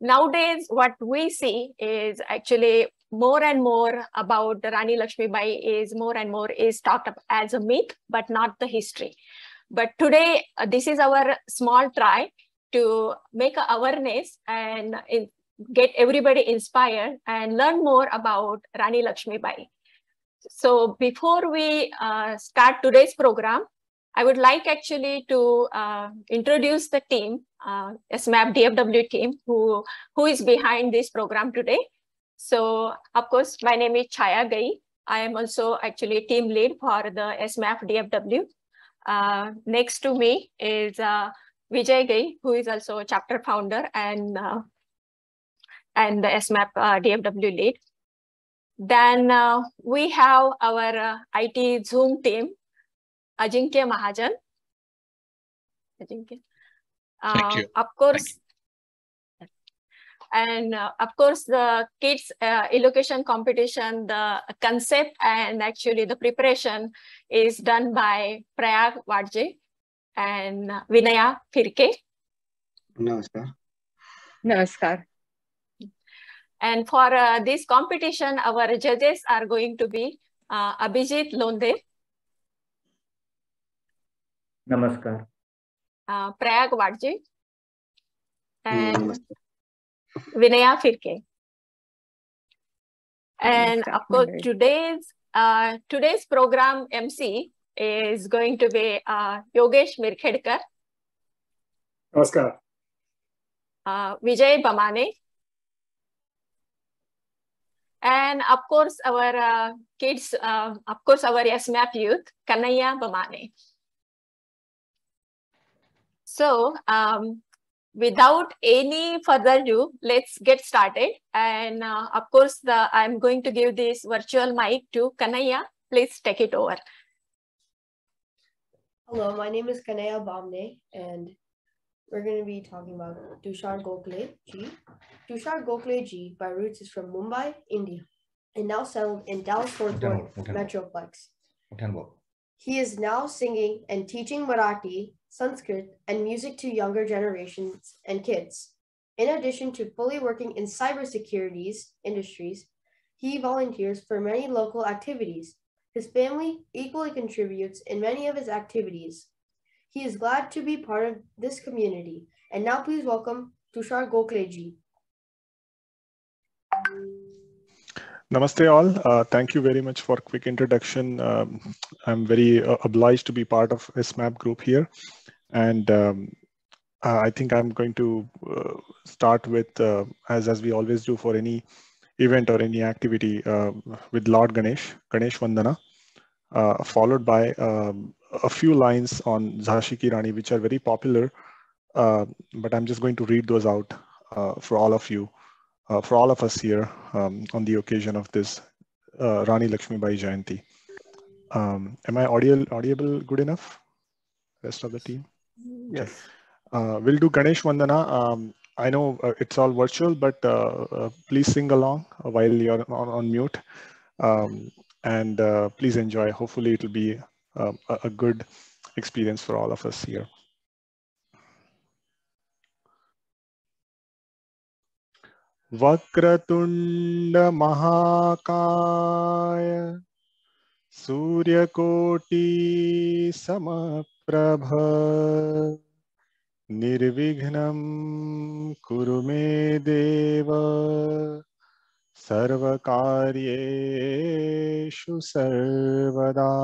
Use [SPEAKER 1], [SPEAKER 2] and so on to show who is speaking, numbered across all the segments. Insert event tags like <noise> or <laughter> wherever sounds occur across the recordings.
[SPEAKER 1] nowadays what we see is actually more and more about Rani Lakshmi Bai is more and more is talked up as a myth, but not the history. But today, uh, this is our small try to make awareness and get everybody inspired and learn more about Rani Lakshmi Bai. So before we uh, start today's program, I would like actually to uh, introduce the team, uh, SMAP DFW team, who, who is behind this program today. So of course, my name is Chaya Gai. I am also actually team lead for the SMAP DFW. Uh, next to me is uh, Vijay Gai, who is also a chapter founder and, uh, and the SMAP uh, DFW lead. Then uh, we have our uh, IT Zoom team, Ajinkya Mahajan. Ajinkya.
[SPEAKER 2] Uh,
[SPEAKER 1] of course, and uh, of course the kids uh, elocution competition the concept and actually the preparation is done by prayag Varje and vinaya firke
[SPEAKER 3] namaskar.
[SPEAKER 4] Namaskar.
[SPEAKER 1] And for uh, this competition our judges are going to be uh, abhijit londe. Namaskar. Prayag Wadji and Vinaya Phirke and
[SPEAKER 4] आपको
[SPEAKER 1] today's today's program MC is going to be Yogesh Mirkhedkar नमस्कार Vijay Bamane and of course our uh, kids uh, of course our smap youth kanaiya So um, without any further ado, let's get started. And uh, of course, the, I'm going to give this virtual mic to Kanaya. Please take it over.
[SPEAKER 5] Hello, my name is Kanaya Bomne, and we're going to be talking about Tushar Gokhale Ji. Tushar Gokhale Ji, by roots, is from Mumbai, India, and now settled in Dallas Fort Worth Metroplex. He is now singing and teaching Marathi Sanskrit, and music to younger generations and kids. In addition to fully working in cybersecurities industries, he volunteers for many local activities. His family equally contributes in many of his activities. He is glad to be part of this community. And now please welcome Tushar Gokhaleji.
[SPEAKER 6] Namaste all. Uh, thank you very much for quick introduction. Um, I'm very uh, obliged to be part of SMAP group here. And um, uh, I think I'm going to uh, start with, uh, as, as we always do for any event or any activity, with Lord Ganesh, Ganesh Vandana, followed by um, a few lines on Jhansi Ki Rani, which are very popular. Uh, but I'm just going to read those out uh, for all of you uh, for all of us here um, on the occasion of this Rani Lakshmi Bai Jayanti. Um, am I audible, audible good enough? Rest of the team?
[SPEAKER 7] Yes.
[SPEAKER 6] Uh, we'll do Ganesh Vandana. Um, I know uh, it's all virtual, but uh, uh, please sing along while you're on, on mute. Um, and uh, please enjoy. Hopefully it'll be um, a, a good experience for all of us here. वक्रतुण्ड महाकाय समप्रभ निर्विघ्नं कुरु मे देव। सर्वकार्येषु सर्वदा।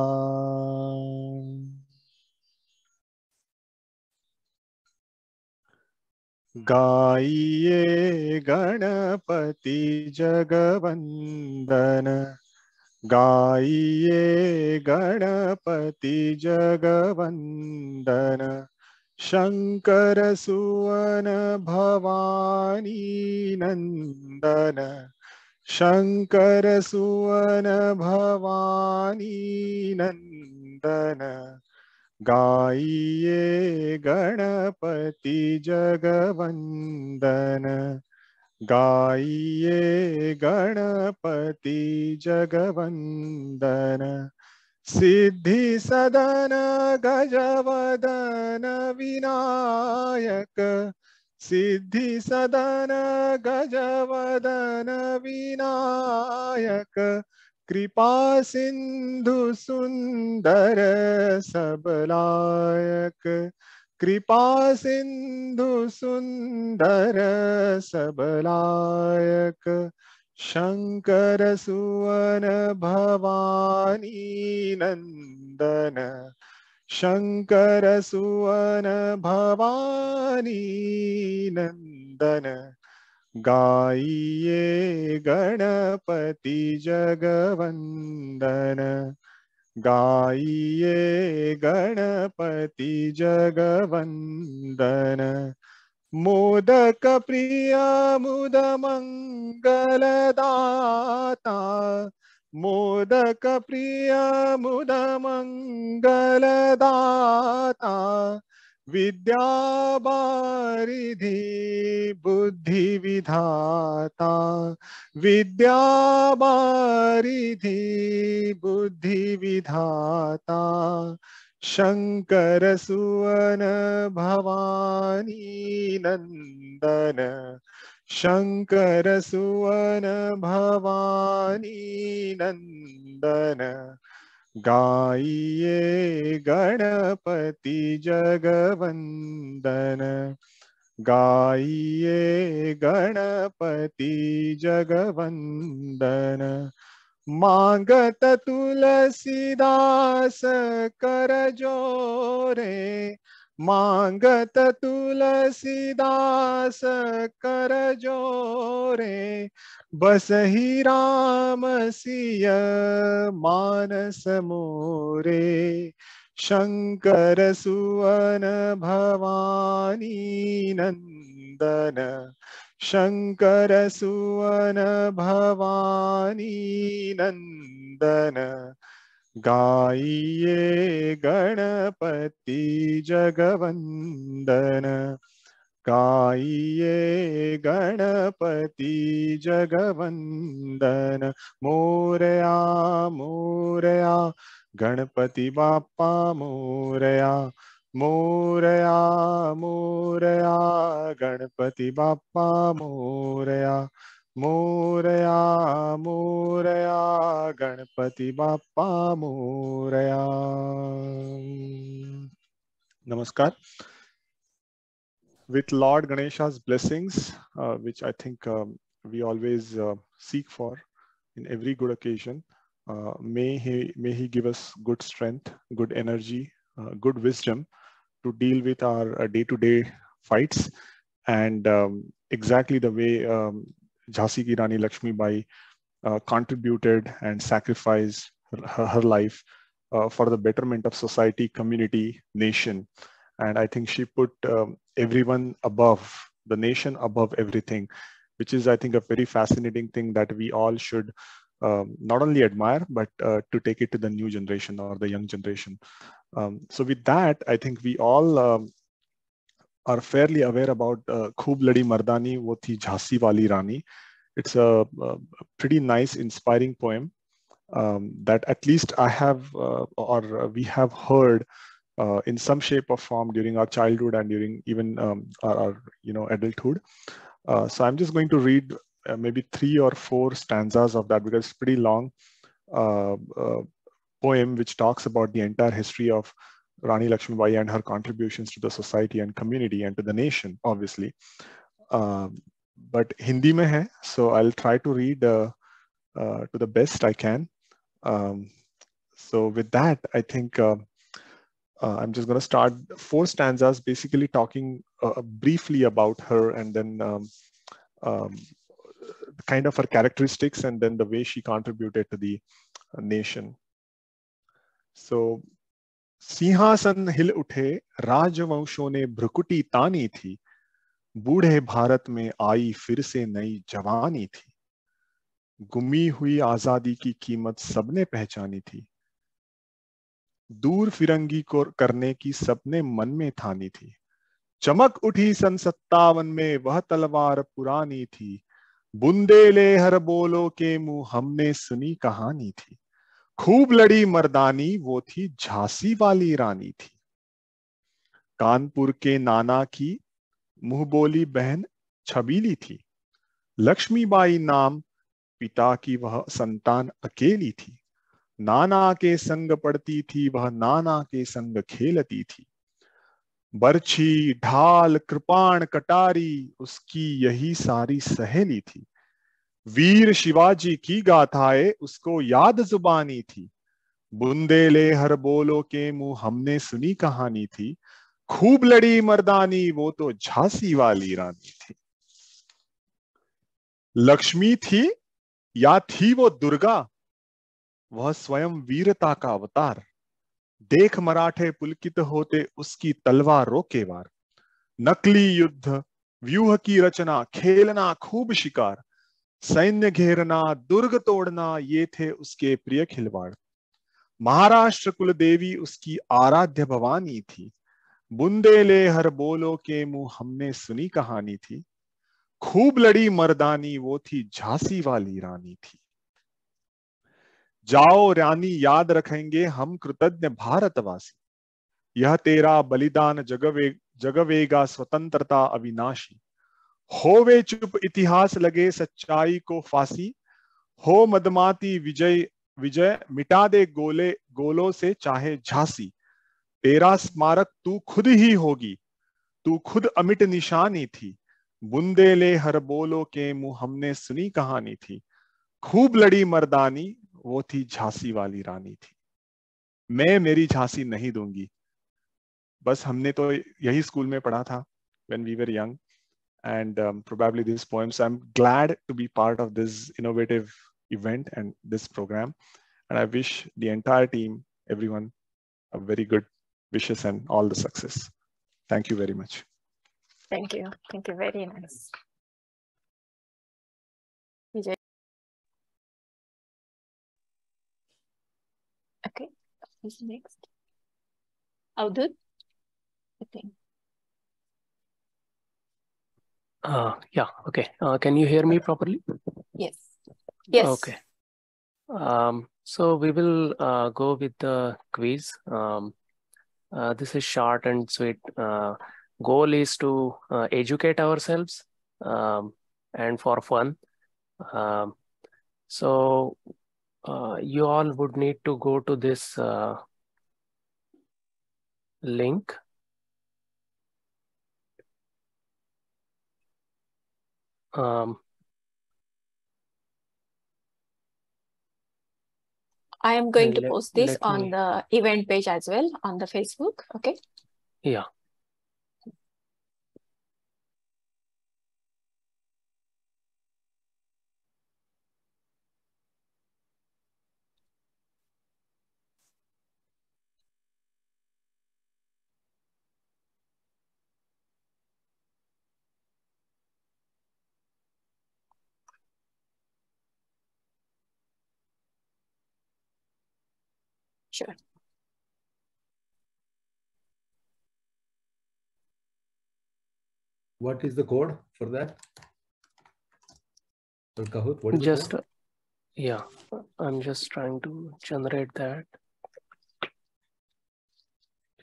[SPEAKER 6] गाइए गणपति जगवंदन गाइए गणपति जगवंदन शंकर सुवन भवानी नंदन। शंकर सुवन भवानी नंदन। गाइए गणपति जगवंदन गाइए गणपति जगवंदन। सिद्धि सदन गजवदन विनायक।
[SPEAKER 8] सिद्धि सदन गजवदन विनायक। कृपा सिंधु सुंदर सबलायक कृपा सिंधु सुंदर सबलायक, शंकर सुवन भवानी नंदन, शंकर सुवन भवानी नंदन। गाइये गणपति जगवंदन। गाइए गणपति जगवंदन मोदक प्रिय मुद मंगलदाता मोदक प्रिय मुद मंगलदाता विद्या बारिधि बुद्धि विधाता विद्या बारिधि बुद्धि विधाता शंकर सुवन भवानी नंदन शंकर सुवन भवानी नंदन गाइए गणपति जगवंदन। गाइए गणपति जगवंदन। मांगत तुलसीदास कर जोरे मांगत तुलसीदास कर जोरे, बस ही राम सिय मानस मोरे। शंकर सुवन भवानी नंदन, शंकर सुवन भवानी नंदन। गाइए गणपति जगवंदन। गाइए गणपति जगवंदन। मोरया मोरया, गणपति बापा मोरया। मोरया मोरया, गणपति बापा मोरया। मोरया मोरया गणपति बापा मोरया नमस्कार with Lord Ganesha's blessings, uh, which I think um, we always uh, seek for in every good occasion. Uh, may he may he give us good strength, good energy, good wisdom to deal with our day-to-day fights, and um, exactly the way um, Jhansi ki Rani Lakshmi Bai contributed and sacrificed her, her life for the betterment of society, community, nation and I think she put um, everyone above the nation above everything, which is I think a very fascinating thing that we all should um, not only admire but uh, to take it to the new generation or the young generation. Um, so with that, I think we all um, are fairly aware about uh, Khub Ladi Mardani wo thi Jhansi Wali Rani. It's a, a pretty nice, inspiring poem um, that at least I have uh, or we have heard uh, in some shape or form during our childhood and during even um, our, our, you know adulthood. Uh, so I'm just going to read uh, maybe three or four stanzas of that because it's pretty long uh, uh, poem which talks about the entire history of Rani Lakshmibai and her contributions to the society and community and to the nation, obviously. Um, but Hindi mein hai, so I'll try to read uh, to the best I can. Um, so with that, I think uh, I'm just going to start four stanzas, basically talking uh, briefly about her and then um, um, kind of her characteristics and then the way she contributed to the uh, nation. So, सिंहासन हिल उठे, राजवंशों ने भ्रुकुटी तानी थी। बूढ़े भारत में आई फिर से नई जवानी थी। गुमी हुई आज़ादी की कीमत सबने पहचानी थी। दूर फिरंगी को करने की सपने मन में थानी थी। चमक उठी सन सत्तावन में, वह तलवार पुरानी थी। बुंदेले हर बोलो के मुँह, हमने सुनी कहानी थी। खूब लड़ी मर्दानी, वो थी झांसी वाली रानी थी। कानपुर के नाना की
[SPEAKER 6] मुँह बोली बहन छबीली थी। लक्ष्मीबाई नाम पिता की वह संतान अकेली थी। नाना के संग पढ़ती थी, वह नाना के संग खेलती थी। बर्छी, ढाल, कृपाण, कटारी, उसकी यही सारी सहेली थी। वीर शिवाजी की गाथाएँ उसको याद जुबानी थी। बुंदेले हर बोलो के मुँह हमने सुनी कहानी थी। खूब लड़ी मर्दानी, वो तो झांसी वाली रानी थी। लक्ष्मी थी या थी वो दुर्गा? वह स्वयं वीरता का अवतार। देख मराठे पुलकित होते उसकी तलवार रोके वार। नकली युद्ध, व्यूह की रचना, खेलना खूब शिकार। सैन्य घेरना, दुर्ग तोड़ना, ये थे उसके प्रिय खिलवाड़। महाराष्ट्र कुल देवी उसकी आराध्य भवानी थी। बुंदेले हर बोलो के मुँह हमने सुनी कहानी थी। खूब लड़ी मर्दानी, वो थी झांसी वाली रानी थी। जाओ रानी, याद रखेंगे हम कृतज्ञ भारतवासी। यह तेरा बलिदान जगवे, जगवेगा स्वतंत्रता अविनाशी। होवे चुप इतिहास लगे सच्चाई को फांसी। हो मदमाती विजय विजय, मिटा दे गोले, गोलों से चाहे झांसी। तेरा स्मारक तू खुद ही होगी, तू खुद अमिट निशानी थी। बुंदे ले हर बोलो के मुँह हमने सुनी कहानी थी। खूब लड़ी मर्दानी, वो थी झांसी वाली रानी थी। मैं मेरी झांसी नहीं दूँगी। बस हमने तो यही स्कूल में पढ़ा था, when we were young and um, probably these poems i'm glad to be part of this innovative event and this program. And i wish the entire team everyone a very good wishes and all the success. Thank you very much.
[SPEAKER 1] Thank you. Thank you. Very nice. Vijay. okay. Who's next? Avdut I think
[SPEAKER 9] Uh, yeah, okay. Uh, can you hear me properly?
[SPEAKER 1] yes yes
[SPEAKER 9] Okay. Um, so we will uh, go with the quiz. Um, uh, this is short and sweet. Uh, goal is to uh, educate ourselves um, and for fun. Um, so uh, you all would need to go to this uh, link. Um,
[SPEAKER 1] I am going to post this
[SPEAKER 9] let
[SPEAKER 1] on
[SPEAKER 9] me-
[SPEAKER 1] the event page as well on the Facebook. Okay.
[SPEAKER 9] yeah.
[SPEAKER 1] Sure.
[SPEAKER 2] What is the code for that? For Kahoot, what is the
[SPEAKER 9] Just,
[SPEAKER 2] code?
[SPEAKER 9] uh, yeah, I'm just trying to generate that.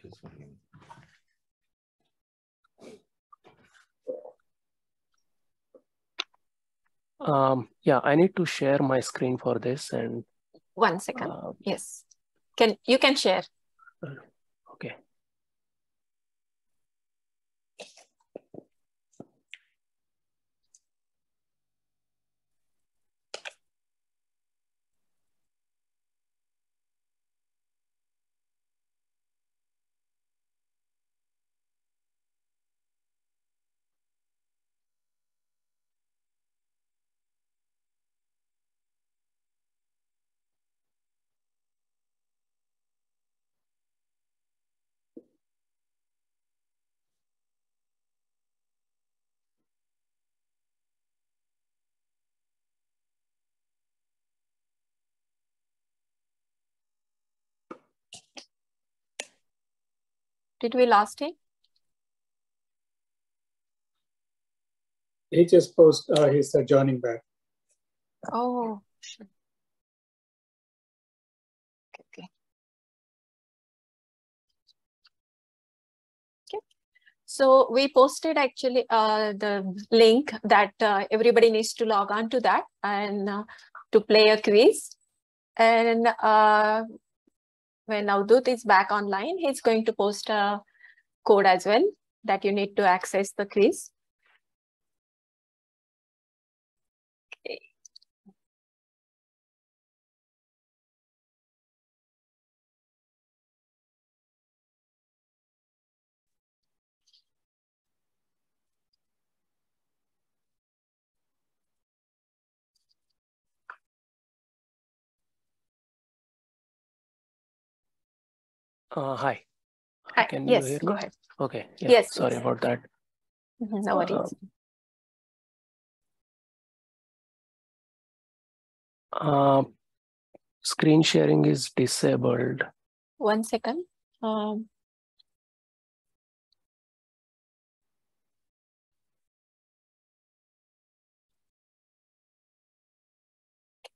[SPEAKER 2] Just one minute.
[SPEAKER 9] Um, yeah, I need to share my screen for this and
[SPEAKER 1] One second.
[SPEAKER 9] uh,
[SPEAKER 1] Yes. Can you can share?
[SPEAKER 9] okay.
[SPEAKER 1] Did we last him?
[SPEAKER 10] He just post, uh, he's uh, joining back.
[SPEAKER 1] Oh, sure. Okay, okay. Okay. So we posted actually uh, the link that uh, everybody needs to log on to that and uh, to play a quiz. And uh, when Avdut is back online, he's going to post a code as well that you need to access the quiz.
[SPEAKER 9] Uh, hi.
[SPEAKER 1] Hi.
[SPEAKER 9] Can you
[SPEAKER 1] yes,
[SPEAKER 9] hear
[SPEAKER 1] go ahead.
[SPEAKER 9] Okay. Yeah,
[SPEAKER 1] Yes,
[SPEAKER 9] Sorry
[SPEAKER 1] yes.
[SPEAKER 9] about that.
[SPEAKER 1] Mhm, No worries.
[SPEAKER 9] Uh, screen sharing is disabled.
[SPEAKER 1] One second. Um,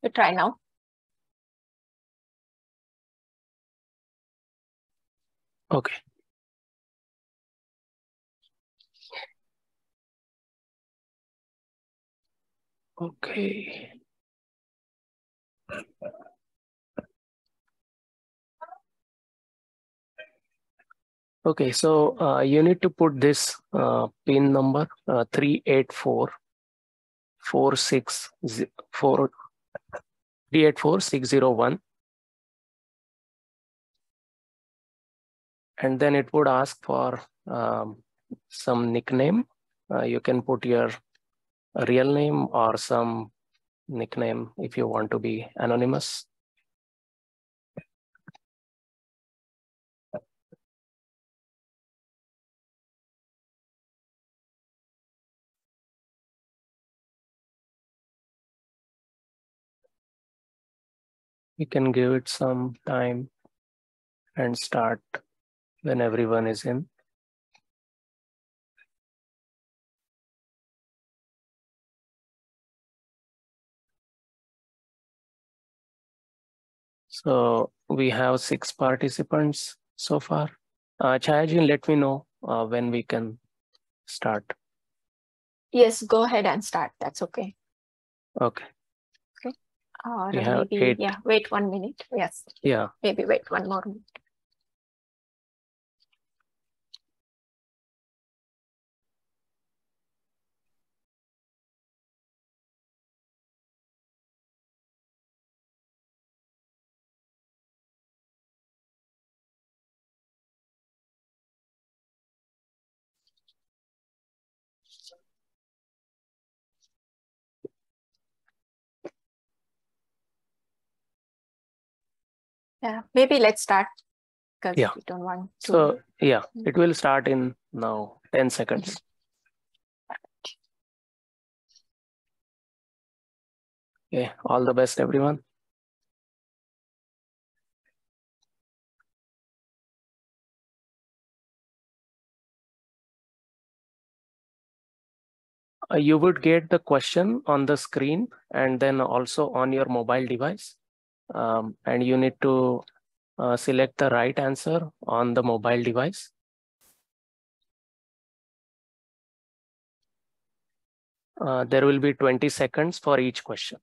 [SPEAKER 1] you try now.
[SPEAKER 9] Okay. Okay. Okay, so uh, you need to put this uh, pin number uh, 384 46 4 384 601 and then it would ask for um, some nickname. Uh, you can put your real name or some nickname if you want to be anonymous. You can give it some time and start when everyone is in. So we have six participants so far. Uh, Chayajin, let me know uh, when we can start.
[SPEAKER 1] Yes, go ahead and start. That's okay.
[SPEAKER 9] Okay. Okay.
[SPEAKER 1] Or
[SPEAKER 9] We
[SPEAKER 1] maybe, yeah, wait one minute. Yes,
[SPEAKER 9] Yeah.
[SPEAKER 1] maybe wait one more minute. Yeah, maybe let's start because
[SPEAKER 9] Yeah.
[SPEAKER 1] we don't want to.
[SPEAKER 9] So yeah, it will start in now 10 seconds. Okay, all the best, everyone. Uh, you would get the question on the screen and then also on your mobile device. Um, and you need to uh, select the right answer on the mobile device. Uh, there will be 20 seconds for each question.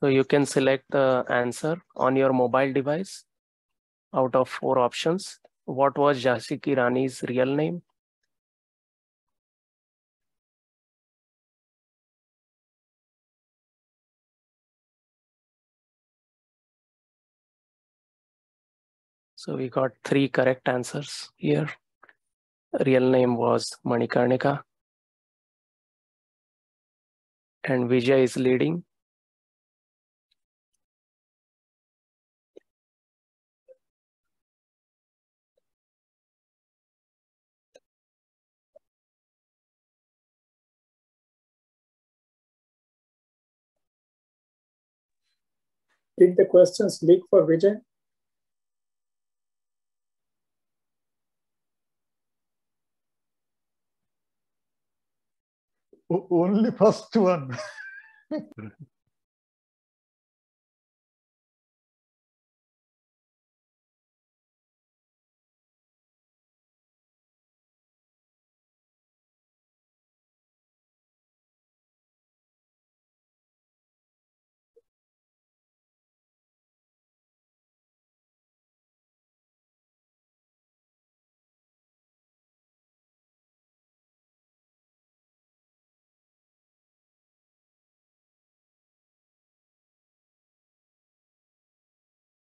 [SPEAKER 9] So you can select the answer on your mobile device out of four options. What was Jhansi Ki Rani's real name? So we got three correct answers here. Real name was Manikarnika. And Vijay is leading.
[SPEAKER 10] Did the questions leak for Vijay? O only first one. <laughs>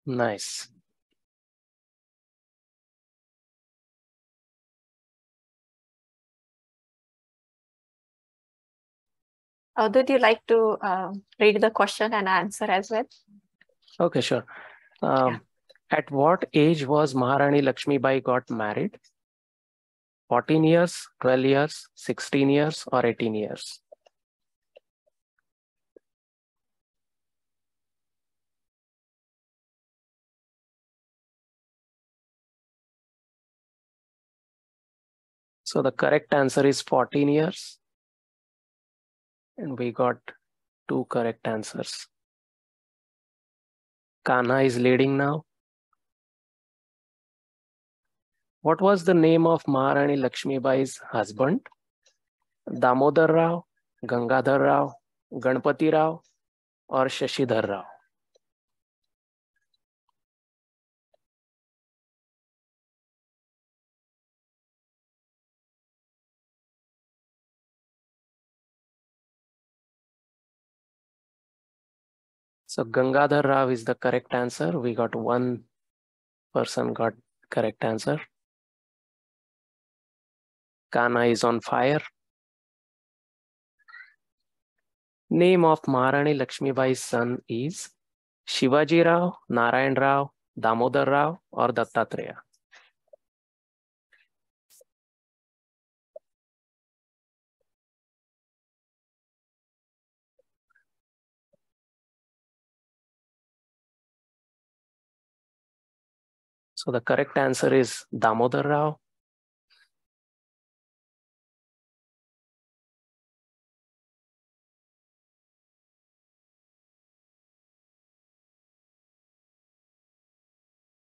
[SPEAKER 9] Nice.
[SPEAKER 1] Uh, would you like to uh, read the question and answer as well?
[SPEAKER 9] Okay, sure. Um, At what age was Maharani Lakshmi Bai got married? 14 years, 12 years, 16 years, or 18 years? So the correct answer is 14 years. And we got two correct answers. Kana is leading now. What was the name of Maharani Lakshmi Bai's husband? Damodar Rao, Gangadhar Rao, Ganpati Rao, or Shashidhar Rao? So Gangadhar Rao is the correct answer. We got one person got correct answer. Kana is on fire. Name of Maharani Lakshmi Bai's son is Shivaji Rao, Narayan Rao, Damodar Rao, or Dattatreya. So the correct answer is Damodar Rao.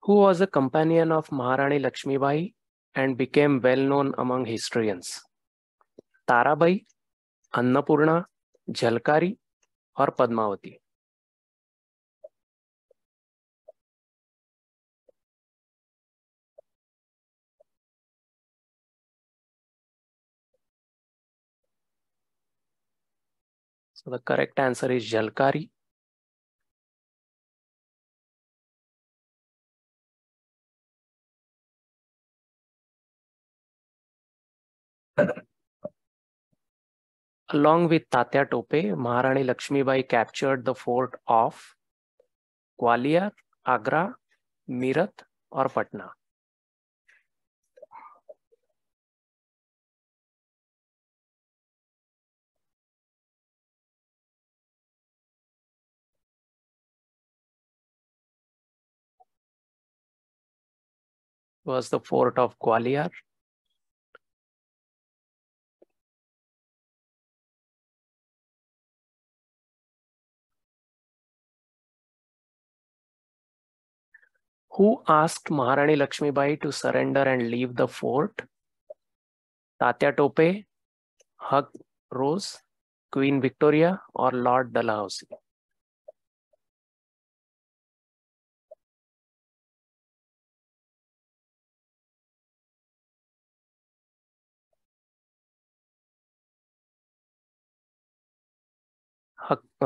[SPEAKER 9] Who was a companion of Maharani Lakshmi Bai and became well known among historians? Tarabai, Annapurna, Jhalkari, or Padmavati? So the correct answer is Jhalkari. Along with Tatya Tope, Maharani Lakshmibai captured the fort of Gwalior, Agra, Meerut, or Patna. Was the fort of Gwalior. Who asked Maharani Lakshmi Bai to surrender and leave the fort? Tatya Tope, Hugh Rose, Queen Victoria, or Lord Dalhousie?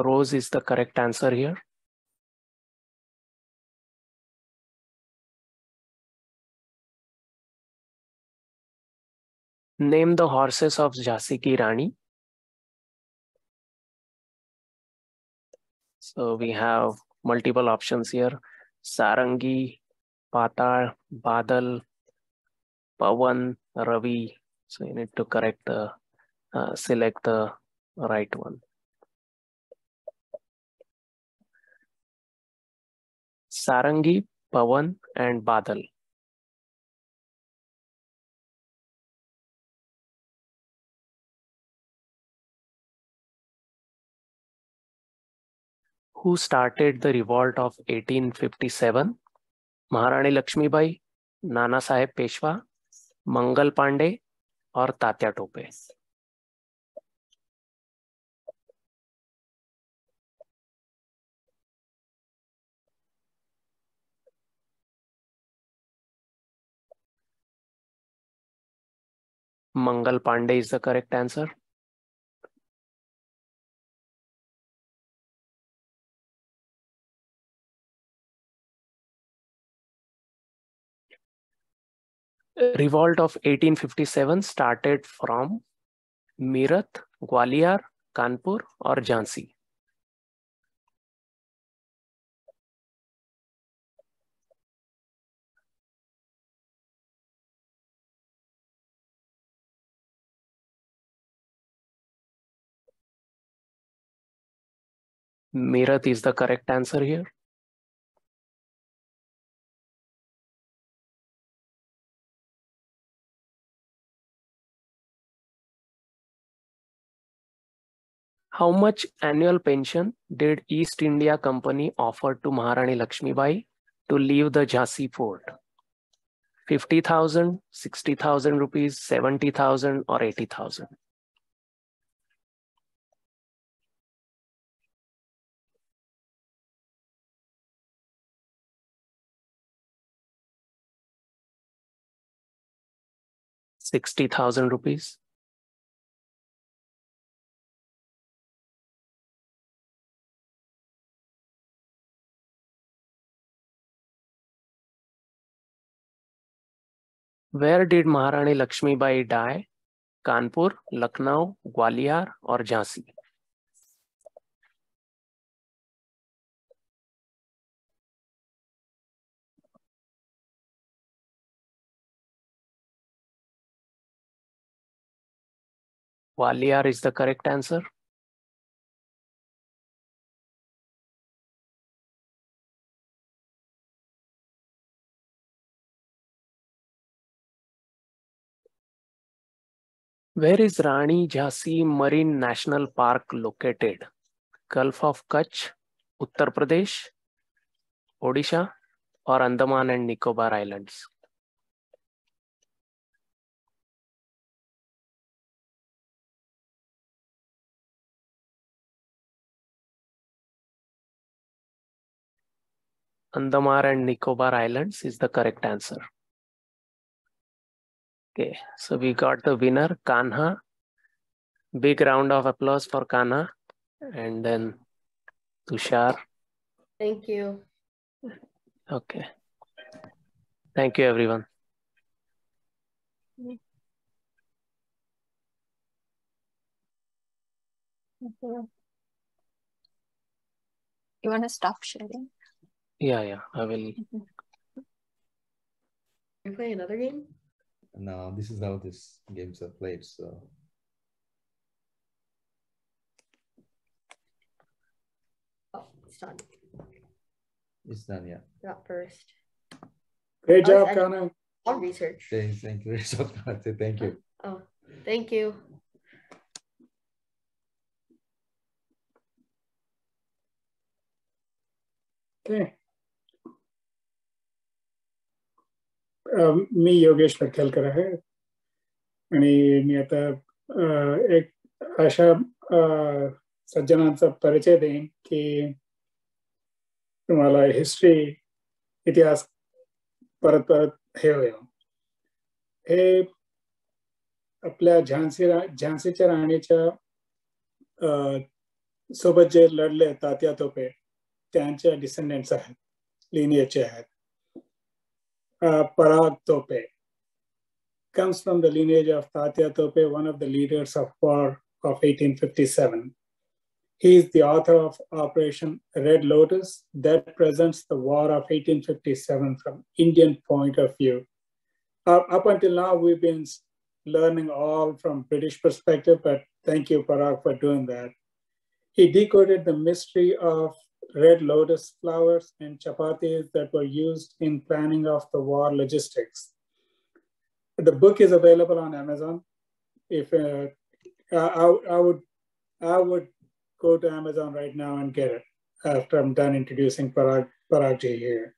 [SPEAKER 9] Rose is the correct answer here. Name the horses of Jhansi Ki Rani. So we have multiple options here. Sarangi, Patal, Badal, Pawan, Ravi. So you need to correct the, uh, select the right one. Sarangi, Pavan and Badal. Who started the revolt of 1857 Maharani Laxmibai, Nana Saheb Peshwa, Mangal Pandey और Tatya Tope. Mangal Pandey is the correct answer. Revolt of 1857 started from Meerut, Gwalior, Kanpur, or Jhansi. Meerut is the correct answer here. How much annual pension did East India Company offer to Maharani Lakshmibai to leave the Jhansi fort? 50,000, 60,000 rupees, 70,000 or 80,000? Sixty thousand rupees. Where did Maharani Lakshmibai die? Kanpur, Lucknow, Gwalior, or Jhansi? Gwalior is the correct answer. Where is Rani Jhansi Marine National Park located? Gulf of Kutch, Uttar Pradesh, Odisha, or Andaman and Nicobar Islands? Andaman and Nicobar Islands is the correct answer. Okay, so we got the winner, Kanha. Big round of applause for Kanha. And then Tushar.
[SPEAKER 5] Thank you.
[SPEAKER 9] Okay. Thank you, everyone.
[SPEAKER 1] You want to stop sharing?
[SPEAKER 9] Yeah, yeah, I will. <laughs>
[SPEAKER 5] You play another game?
[SPEAKER 2] No, this is how these games are played. So
[SPEAKER 5] Oh, it's done.
[SPEAKER 2] it's done. Yeah.
[SPEAKER 5] Not first.
[SPEAKER 10] Great oh,
[SPEAKER 5] I was
[SPEAKER 10] job,
[SPEAKER 5] edit-
[SPEAKER 10] Kanu.
[SPEAKER 5] On research.
[SPEAKER 2] Thank, thank you. <laughs> So, thank you.
[SPEAKER 5] Oh, thank you.
[SPEAKER 10] Okay. मी योगेश लखेलकर आहे. आणि मी आता एक अशा सज्जनांचा परिचय देईन की तुम्हाला history इतिहास परत परत हे होईल. हे आपल्या झांसी झांसीच्या राणीच्या सोबत जे लढले तात्या तोपे त्यांच्या डिसेंडंट्स आहेत लिनियरचे आहेत. Uh, Parag Tope comes from the lineage of Tatya Tope, one of the leaders of war of 1857. He is the author of Operation Red Lotus that presents the war of 1857 from Indian point of view. Uh, up until now, we've been learning all from British perspective, but thank you, Parag, for doing that. He decoded the mystery of red lotus flowers and chapatis that were used in planning of the war logistics. The book is available on Amazon. If uh, I, I would, I would go to Amazon right now and get it. after I'm done introducing Parag, Paragji here.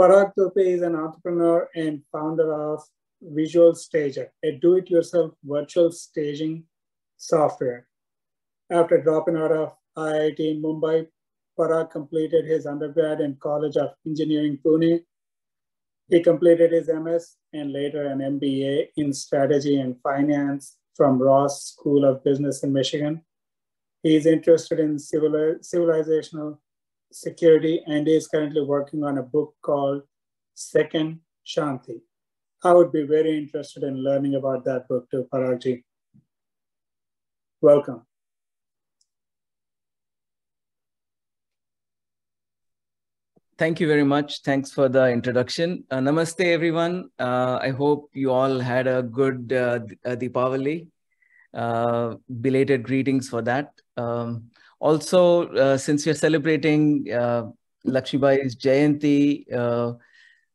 [SPEAKER 10] Parag Tope is an entrepreneur and founder of Visual Stager, a do-it-yourself virtual staging software. After dropping out of IIT Mumbai, Parag completed his undergrad in College of Engineering Pune. He completed his MS and later an MBA in Strategy and Finance from Ross School of Business in Michigan. He is interested in civil, civilizational security and is currently working on a book called Second Shanti. I would be very interested in learning about that book too, Paragji. Welcome.
[SPEAKER 11] Thank you very much. Thanks for the introduction. Uh, namaste, everyone. Uh, I hope you all had a good uh, uh Deepavali. Uh, belated greetings for that. Um, also, uh, since we're celebrating uh, Lakshmibai's Jayanti,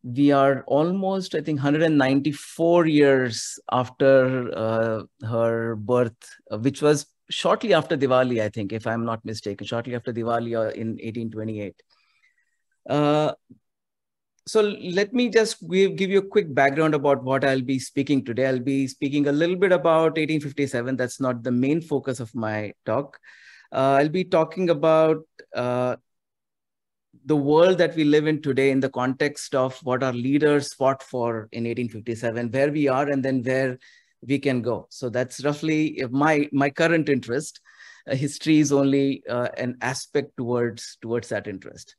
[SPEAKER 11] we are almost, I think, 194 years after her birth, which was shortly after Diwali, I think, if I'm not mistaken, shortly after Diwali in 1828. Uh, so let me just give, give you a quick background about what I'll be speaking today. I'll be speaking a little bit about 1857. That's not the main focus of my talk. Uh, I'll be talking about uh, the world that we live in today in the context of what our leaders fought for in 1857, where we are, and then where we can go. So that's roughly my my current interest. Uh, history is only uh, an aspect towards towards that interest.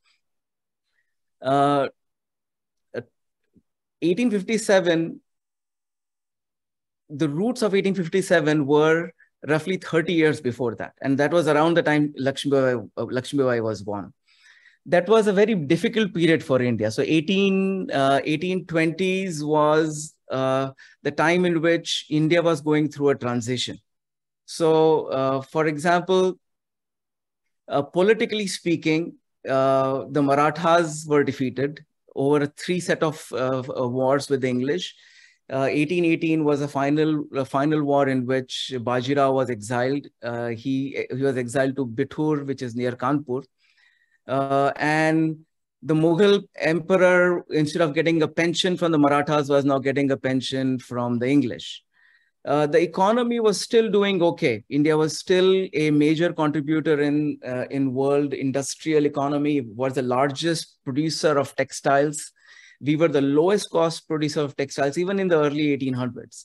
[SPEAKER 11] 1857, uh, the roots of 1857 were roughly 30 years before that. And that was around the time Lakshmi uh, was born. That was a very difficult period for India. So 18, uh, 1820s was uh, the time in which India was going through a transition. So, uh, for example, uh, politically speaking, uh, the Marathas were defeated over three set of wars with the English. 1818 uh, was a final a final war in which Bajirao was exiled. Uh, he he was exiled to Bithur, which is near Kanpur, and the Mughal emperor, instead of getting a pension from the Marathas, was now getting a pension from the English. Uh, the economy was still doing okay. India was still a major contributor in uh, in world industrial economy. Was the largest producer of textiles. We were the lowest cost producer of textiles even in the early 1800s.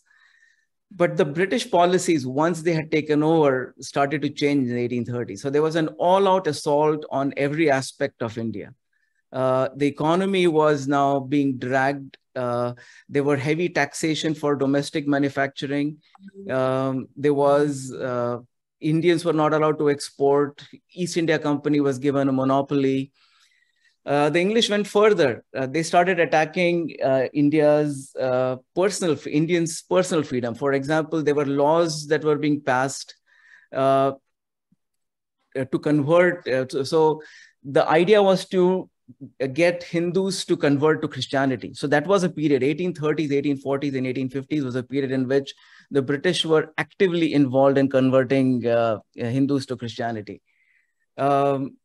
[SPEAKER 11] But the British policies, once they had taken over, started to change in the 1830s. So there was an all-out assault on every aspect of India. Uh, the economy was now being dragged uh, there were heavy taxation for domestic manufacturing. Um, there was uh, Indians were not allowed to export. East India Company was given a monopoly. Uh, the English went further. Uh, they started attacking uh, India's uh, personal Indians' personal freedom. For example, there were laws that were being passed to convert. so the idea was to get Hindus to convert to Christianity. So that was a period, 1830s, 1840s, and 1850s was a period in which the British were actively involved in converting uh, Hindus to Christianity. Um,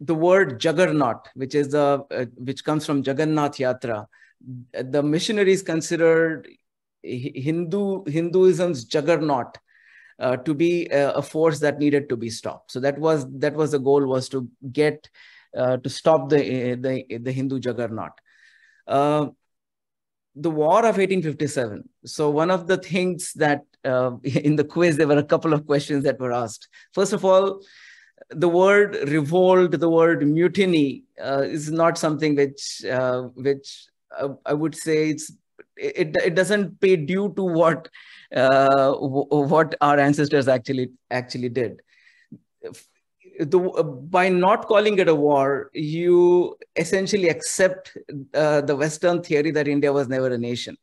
[SPEAKER 11] the word Juggernaut, which is the uh, which comes from Jagannath Yatra, the missionaries considered Hindu Hinduism's juggernaut uh, to be a, a, force that needed to be stopped. So that was that was the goal was to get uh, to stop the, the, the Hindu juggernaut. Uh, the War of 1857. So one of the things that uh, <laughs> in the quiz, there were a couple of questions that were asked. First of all, the word revolt, the word mutiny uh, is not something which, uh, which uh, I would say it's, it, it doesn't pay due to what, what our ancestors actually, actually did the, uh, by not calling it a war, you essentially accept uh, the Western theory that India was never a nation.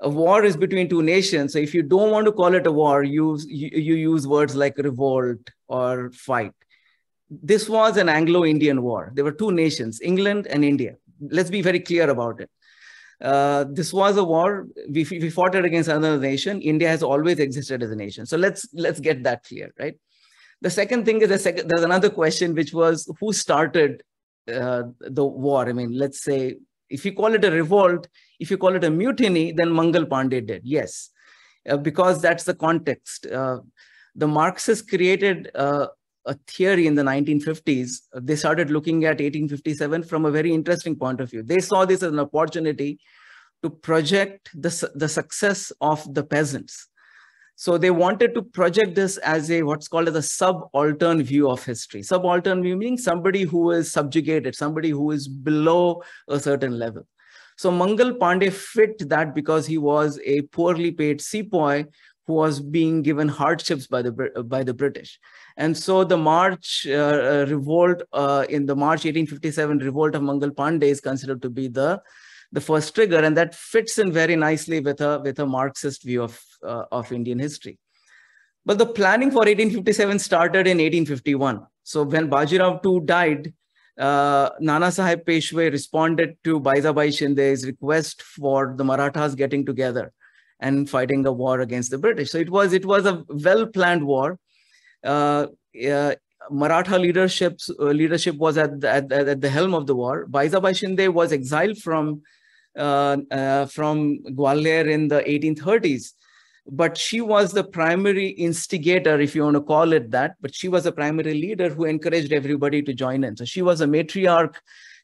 [SPEAKER 11] A war is between two nations. So if you don't want to call it a war, you, you, you use words like revolt or fight. This was an Anglo-Indian war. There were two nations, England and India. Let's be very clear about it. Uh, this was a war. We, we fought it against another nation. India has always existed as a nation. So let's let's get that clear, right? The second thing is the second, there's another question, which was who started uh, the war? I mean, let's say if you call it a revolt, if you call it a mutiny, then Mangal Pandey did. Yes, uh, because that's the context. Uh, the Marxists created uh, a theory in the 1950s. They started looking at 1857 from a very interesting point of view. They saw this as an opportunity to project the, the success of the peasants. So they wanted to project this as a what's called as a subaltern view of history. Subaltern view meaning somebody who is subjugated, somebody who is below a certain level. So Mangal Pandey fit that because he was a poorly paid sepoy who was being given hardships by the by the British. And so the March uh, uh revolt uh, in the March 1857 revolt of Mangal Pandey is considered to be the the first trigger, and that fits in very nicely with a with a Marxist view of uh, of Indian history. But the planning for 1857 started in 1851. So when Bajirao II died, uh, Nana Sahib Peshwe responded to Baizabai Shinde's request for the Marathas getting together and fighting a war against the British. So it was it was a well-planned war. Uh, uh, Maratha leadership uh, leadership was at the, at, at, the helm of the war. Baizabai Shinde was exiled from Uh, uh, from Gwalior in the 1830s but she was the primary instigator, if you want to call it that. But she was a primary leader who encouraged everybody to join in. So she was a matriarch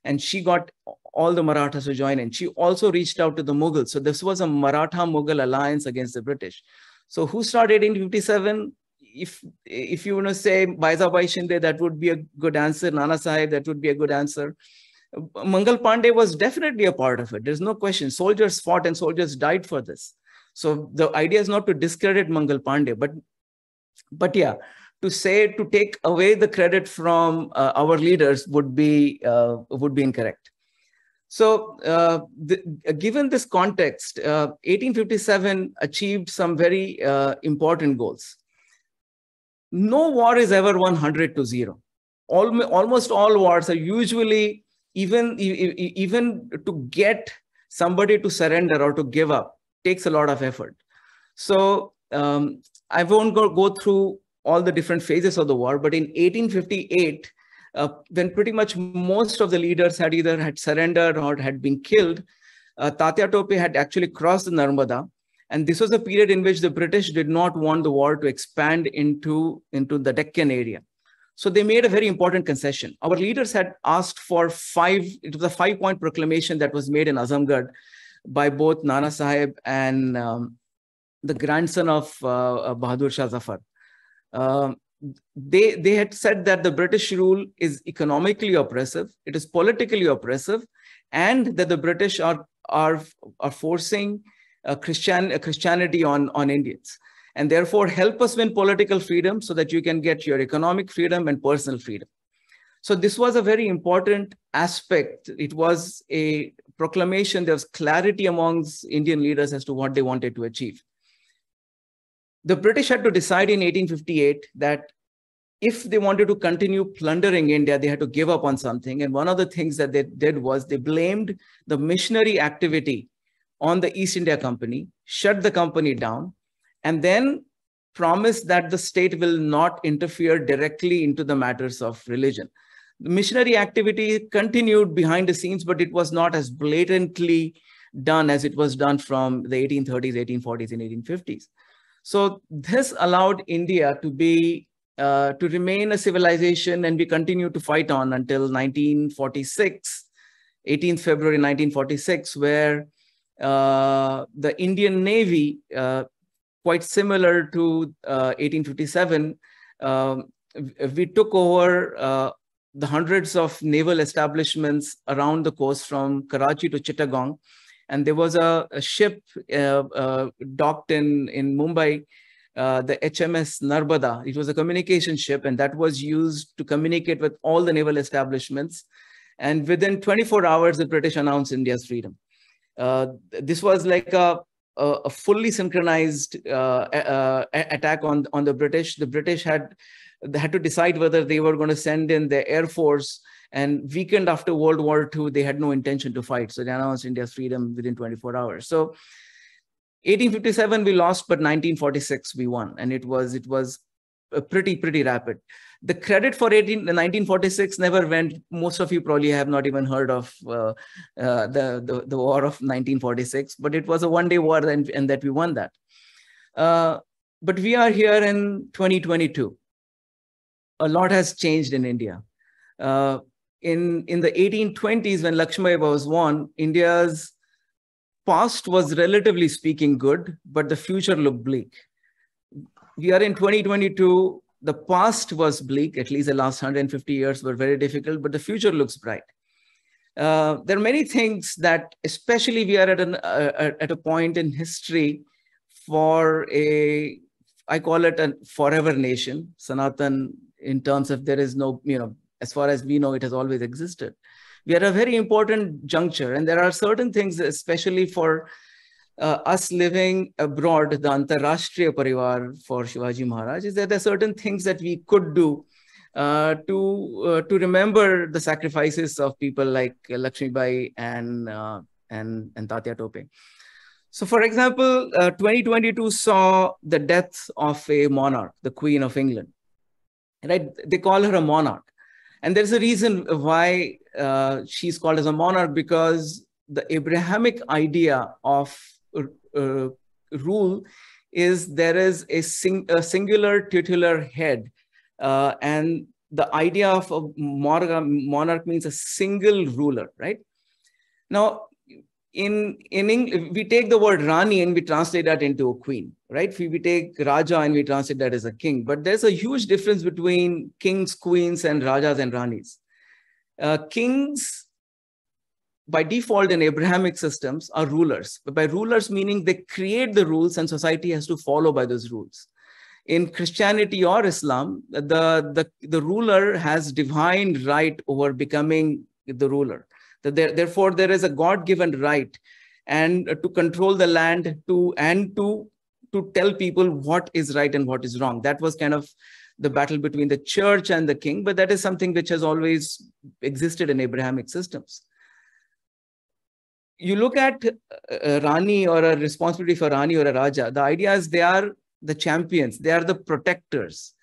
[SPEAKER 11] and she got all the Marathas to join in. She also reached out to the Mughals. So this was a Maratha Mughal alliance against the British. So who started in 1857? If if you want to say Baizabai Shinde, that would be a good answer. Nana Sahib, that would be a good answer. Mangal Pandey was definitely a part of it. There's no question. Soldiers fought and soldiers died for this. So the idea is not to discredit Mangal Pandey, but but yeah, to say to take away the credit from uh, our leaders would be uh, would be incorrect. So, uh, the, given this context, 1857 uh, achieved some very uh, important goals. No war is ever 100 to zero. Almost all wars are usually even even to get somebody to surrender or to give up takes a lot of effort. So um, I won't go, go through all the different phases of the war, but in 1858, uh, when pretty much most of the leaders had either had surrendered or had been killed, uh, Tatya Tope had actually crossed the Narmada. And this was a period in which the British did not want the war to expand into, into the Deccan area. So they made a very important concession. Our leaders had asked for five, it was a five point proclamation that was made in Azamgarh by both Nana Sahib and um, the grandson of uh, uh, Bahadur Shah Zafar. Uh, they, they had said that the British rule is economically oppressive, it is politically oppressive, and that the British are, are, are forcing uh, Christian, Christianity on, on Indians. And therefore, help us win political freedom so that you can get your economic freedom and personal freedom. So this was a very important aspect. It was a proclamation, there was clarity amongst Indian leaders as to what they wanted to achieve. The British had to decide in 1858 that if they wanted to continue plundering India, they had to give up on something. And one of the things that they did was they blamed the missionary activity on the East India Company, shut the company down, and then promise that the state will not interfere directly into the matters of religion the missionary activity continued behind the scenes, but it was not as blatantly done as it was done from the 1830s, 1840s, and 1850s. So this allowed India to be uh, to remain a civilization, and we continued to fight on until 1946, 18th February 1946, where uh, the Indian Navy, uh, quite similar to 1857, uh, um, we took over uh, the hundreds of naval establishments around the coast from Karachi to Chittagong. And there was a, a ship uh, uh, docked in, in Mumbai, uh, the HMS Narbada. It was a communication ship, and that was used to communicate with all the naval establishments. And within 24 hours, the British announced India's freedom. Uh, this was like a, a, fully synchronized uh, attack on, on the British. The British had had to decide whether they were going to send in the air force and weekend after world war ii they had no intention to fight. So they announced india's freedom within 24 hours. So 1857 we lost but 1946 we won. And it was it was pretty, pretty rapid. The credit for 18, 1946 never went. Most of you probably have not even heard of uh, uh, the, the, the war of 1946, but it was a one day war and, and that we won that. Uh, but we are here in 2022. A lot has changed in India. Uh, in, in the 1820s, when Lakshmi was born, India's past was relatively speaking good, but the future looked bleak. We are in 2022. The past was bleak, at least the last 150 years were very difficult, but the future looks bright. Uh, there are many things that, especially we are at, an, uh, at a point in history for a, I call it a forever nation, Sanatan, in terms of there is no, you know, as far as we know, it has always existed we are at a very important juncture. And there are certain things, especially for uh, us living abroad, the Antarashtriya Parivar for Shivaji Maharaj, is that there are certain things that we could do uh, to uh, to remember the sacrifices of people like Lakshmi Bai and uh, and and Tatya Tope. So, for example, 2022 uh, saw the death of a monarch, the Queen of England. Right? They call her a monarch. And there's a reason why uh, she's called as a monarch because the Abrahamic idea of uh, rule is there is a, sing, a singular titular head. Uh, and the idea of a monarch, means a single ruler, right? Now, in in English, we take the word Rani and we translate that into a queen, right? We, we take Raja and we translate that as a king. But there's a huge difference between kings, queens, and Rajas and Ranis. Uh, kings, by default in Abrahamic systems, are rulers. But by rulers, meaning they create the rules and society has to follow by those rules. In Christianity or Islam, the, the, the ruler has divine right over becoming the ruler therefore, there is a God-given right and to control the land to and to to tell people what is right and what is wrong. That was kind of the battle between the church and the king, but that is something which has always existed in Abrahamic systems. You look at a Rani or a responsibility for Rani or a Raja, the idea is they are the champions, they are the protectors.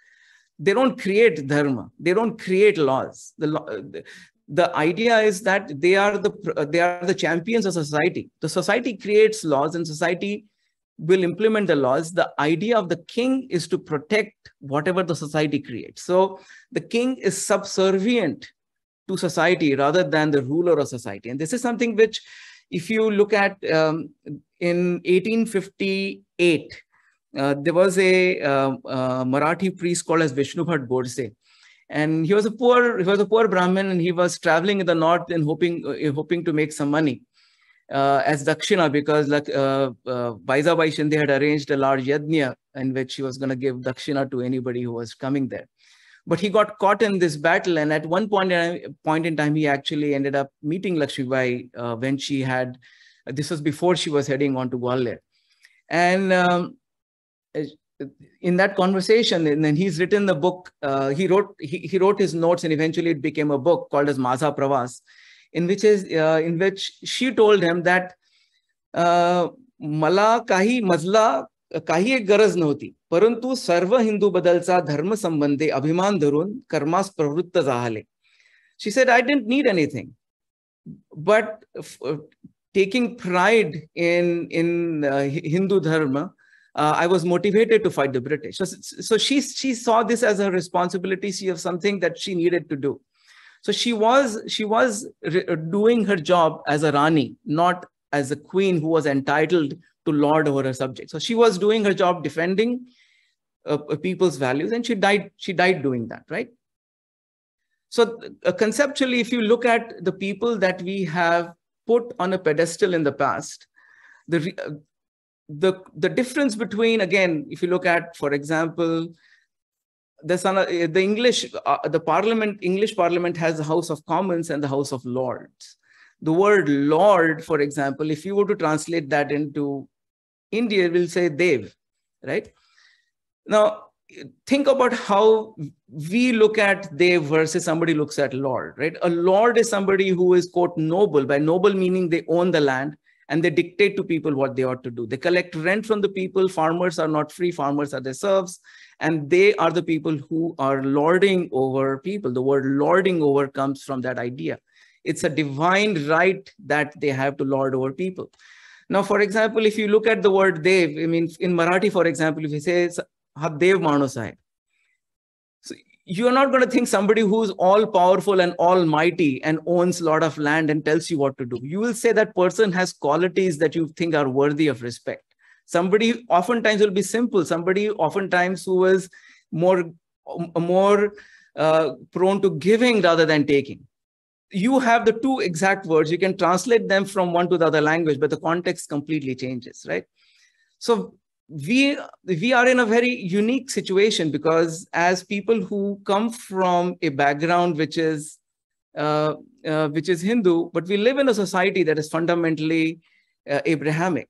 [SPEAKER 11] They don't create dharma, they don't create laws. The, the idea is that they are the uh, they are the champions of society. The society creates laws and society will implement the laws. The idea of the king is to protect whatever the society creates. So the king is subservient to society rather than the ruler of society. And this is something which if you look at um, in 1858 uh, there was a uh, uh, marathi priest called as vishnu bhat godse and he was a poor he was a poor brahmin and he was traveling in the north and hoping uh, hoping to make some money uh, as dakshina because like uh, uh, Shinde had arranged a large yajna in which he was going to give dakshina to anybody who was coming there but he got caught in this battle and at one point in, point in time he actually ended up meeting Lakshmi Bai uh, when she had this was before she was heading on to Gwalior and um, in that conversation and then he's written the book uh, he wrote he, he wrote his notes and eventually it became a book called as Maza Pravas in which is uh, in which she told him that uh, मला काही मजला काही एक गरज नव्हती परंतु सर्व हिंदू बदलचा धर्म संबंधी अभिमान धरून कर्मास प्रवृत्त झाले she said i didn't need anything but taking pride in in uh, hindu dharma uh, I was motivated to fight the British. So, so she, she saw this as a responsibility, she of something that she needed to do. So she was, she was doing her job as a Rani, not as a queen who was entitled to lord over her subjects. So she was doing her job defending uh, people's values and she died, she died doing that, right? So uh, conceptually, if you look at the people that we have put on a pedestal in the past, the, uh, the the difference between again if you look at for example the the english uh, the parliament english parliament has the house of commons and the house of lords the word lord for example if you were to translate that into india will say dev right now think about how we look at dev versus somebody looks at lord right a lord is somebody who is quote noble by noble meaning they own the land and they dictate to people what they ought to do. They collect rent from the people. Farmers are not free. Farmers are their serfs. And they are the people who are lording over people. The word lording over comes from that idea. It's a divine right that they have to lord over people. Now, for example, if you look at the word Dev, I mean, in Marathi, for example, if you say Dev Manus so you're not going to think somebody who's all powerful and almighty and owns a lot of land and tells you what to do. You will say that person has qualities that you think are worthy of respect. Somebody oftentimes will be simple. Somebody oftentimes who is more, more uh, prone to giving rather than taking you have the two exact words. You can translate them from one to the other language but the context completely changes right? So we we are in a very unique situation because as people who come from a background which is uh, uh, which is hindu but we live in a society that is fundamentally uh, abrahamic.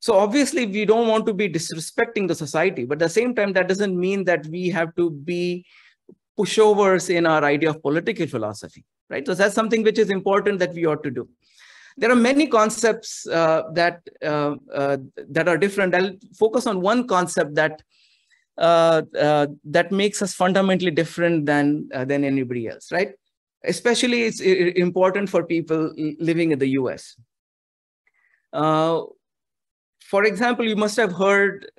[SPEAKER 11] So obviously we don't want to be disrespecting the society but at the same time that doesn't mean that we have to be pushovers in our idea of political philosophy right? So that's something which is important that we ought to do. There are many concepts uh, that uh, uh, that are different. I'll focus on one concept that uh, uh, that makes us fundamentally different than uh, than anybody else, right? Especially, it's important for people living in the U.S. for example, you must have heard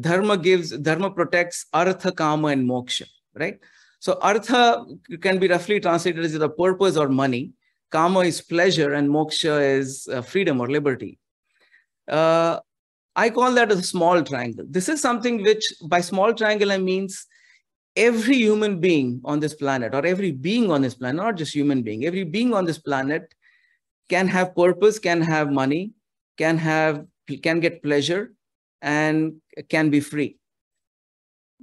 [SPEAKER 11] dharma gives dharma protects artha, kama, and moksha, right? So artha can be roughly translated as the purpose or money. Kama is pleasure and moksha is uh, freedom or liberty. Uh, I call that a small triangle. This is something which by small triangle I means every human being on this planet or every being on this planet, not just human being, every being on this planet can have purpose, can have money, can have, can get pleasure and can be free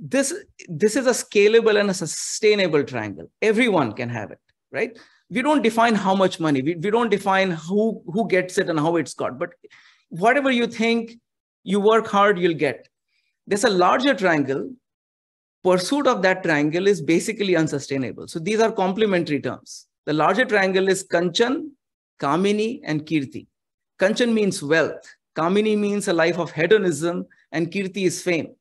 [SPEAKER 11] this this is a scalable and a sustainable triangle. Everyone can have it right? We don't define how much money. We, we don't define who who gets it and how it's got. But whatever you think you work hard you'll get. There's a larger triangle. Pursuit of that triangle is basically unsustainable. So these are complementary terms. The larger triangle is kanchan kamini and kirti. Kanchan means wealth. Kamini means a life of hedonism and kirti is fame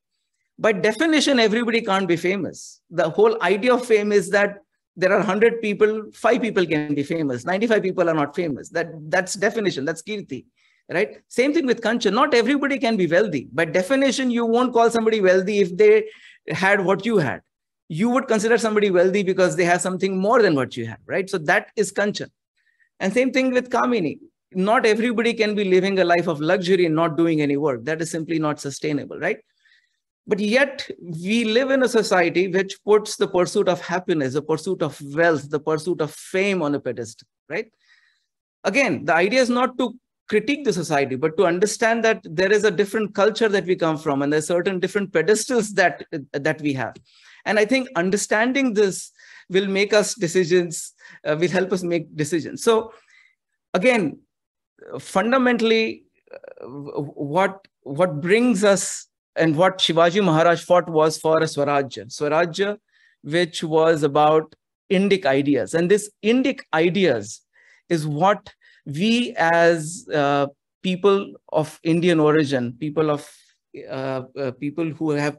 [SPEAKER 11] by definition, everybody can't be famous. The whole idea of fame is that there are 100 people, five people can be famous. 95 people are not famous. That, that's definition, that's kirti, right? Same thing with Kanchan. Not everybody can be wealthy. By definition, you won't call somebody wealthy if they had what you had. You would consider somebody wealthy because they have something more than what you have, right? So that is Kanchan. And same thing with Kamini. Not everybody can be living a life of luxury and not doing any work. That is simply not sustainable, right? But yet, we live in a society which puts the pursuit of happiness, the pursuit of wealth, the pursuit of fame on a pedestal, right? Again, the idea is not to critique the society, but to understand that there is a different culture that we come from and there's certain different pedestals that, that we have. And I think understanding this will make us decisions, uh, will help us make decisions. So again, fundamentally, uh, what, what brings us and what Shivaji Maharaj fought was for a Swarajya. Swarajya, which was about Indic ideas. And this Indic ideas is what we as uh, people of Indian origin, people of uh, uh, people who have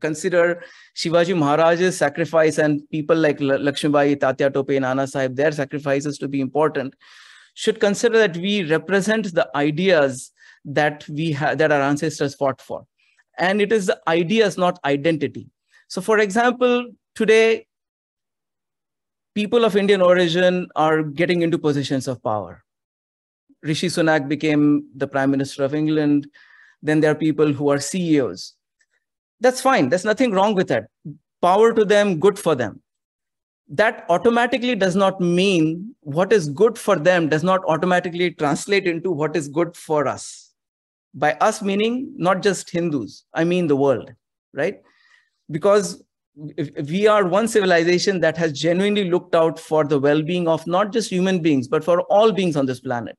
[SPEAKER 11] consider Shivaji Maharaj's sacrifice and people like Lakshmibai, Tatya Tope, Nana Sahib, their sacrifices to be important, should consider that we represent the ideas that we that our ancestors fought for and it is the ideas, not identity. So for example, today, people of Indian origin are getting into positions of power. Rishi Sunak became the Prime Minister of England. Then there are people who are CEOs. That's fine. There's nothing wrong with that. Power to them, good for them. That automatically does not mean what is good for them does not automatically translate into what is good for us by us meaning not just Hindus, I mean the world, right? Because we are one civilization that has genuinely looked out for the well-being of not just human beings, but for all beings on this planet.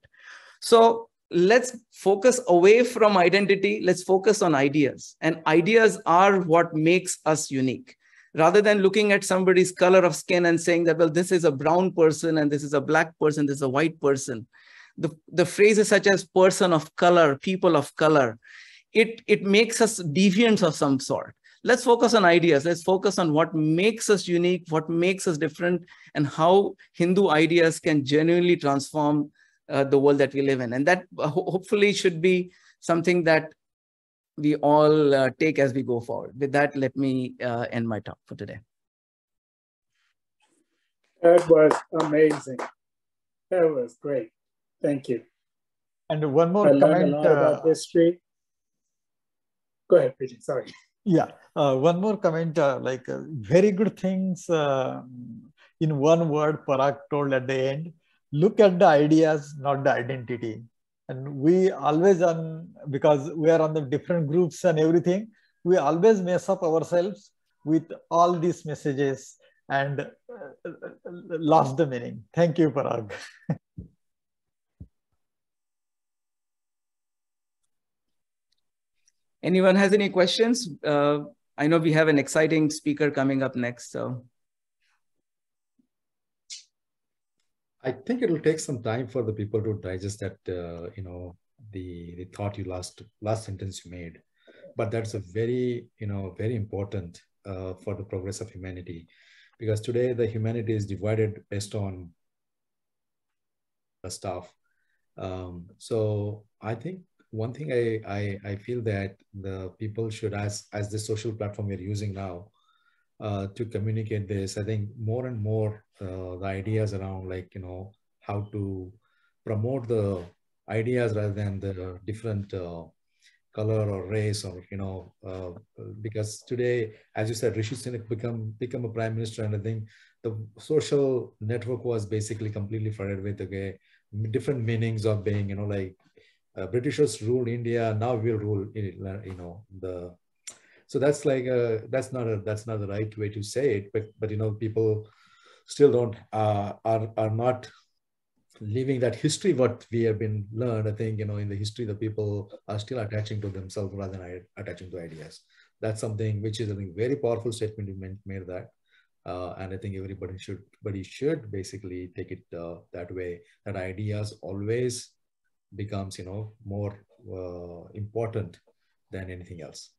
[SPEAKER 11] So let's focus away from identity. Let's focus on ideas. And ideas are what makes us unique. Rather than looking at somebody's color of skin and saying that, well, this is a brown person and this is a black person, this is a white person the, the phrases such as person of color, people of color, it, it makes us deviants of some sort. Let's focus on ideas. Let's focus on what makes us unique, what makes us different, and how Hindu ideas can genuinely transform uh, the world that we live in. And that uh, ho hopefully should be something that we all uh, take as we go forward. With that, let me uh, end my talk for today.
[SPEAKER 10] That was amazing. That was great. Thank you.
[SPEAKER 7] And one more
[SPEAKER 10] I
[SPEAKER 7] comment.
[SPEAKER 10] lot about
[SPEAKER 7] uh,
[SPEAKER 10] history. Go ahead, Vijay. Sorry.
[SPEAKER 7] Yeah, uh, one more comment. Uh, like uh, very good things uh, in one word. Parag told at the end. Look at the ideas, not the identity. And we always on because we are on the different groups and everything. We always mess up ourselves with all these messages and uh, lost the meaning. Thank you, Parag. <laughs>
[SPEAKER 11] Anyone has any questions? Uh, I know we have an exciting speaker coming up next. So
[SPEAKER 2] I think it will take some time for the people to digest that, uh, you know, the, the thought you last last sentence you made. But that's a very, you know, very important uh, for the progress of humanity, because today the humanity is divided based on stuff. Um, so I think one thing I, I, I feel that the people should, as, as the social platform we're using now, uh, to communicate this, I think more and more uh, the ideas around like, you know, how to promote the ideas rather than the different uh, color or race or, you know, uh, because today, as you said, Rishi Sunak become, become a prime minister and I think the social network was basically completely flooded with, okay, different meanings of being, you know, like Britishers ruled India, now we'll rule, you know, the, so that's like, a, that's not a, that's not the right way to say it, but, but, you know, people still don't, uh, are, are not leaving that history, what we have been learned, I think, you know, in the history, the people are still attaching to themselves rather than attaching to ideas. That's something which is, I think, very powerful statement you made that. Uh, and I think everybody should, but should basically take it uh, that way, that ideas always becomes, you know, more uh, important than anything else.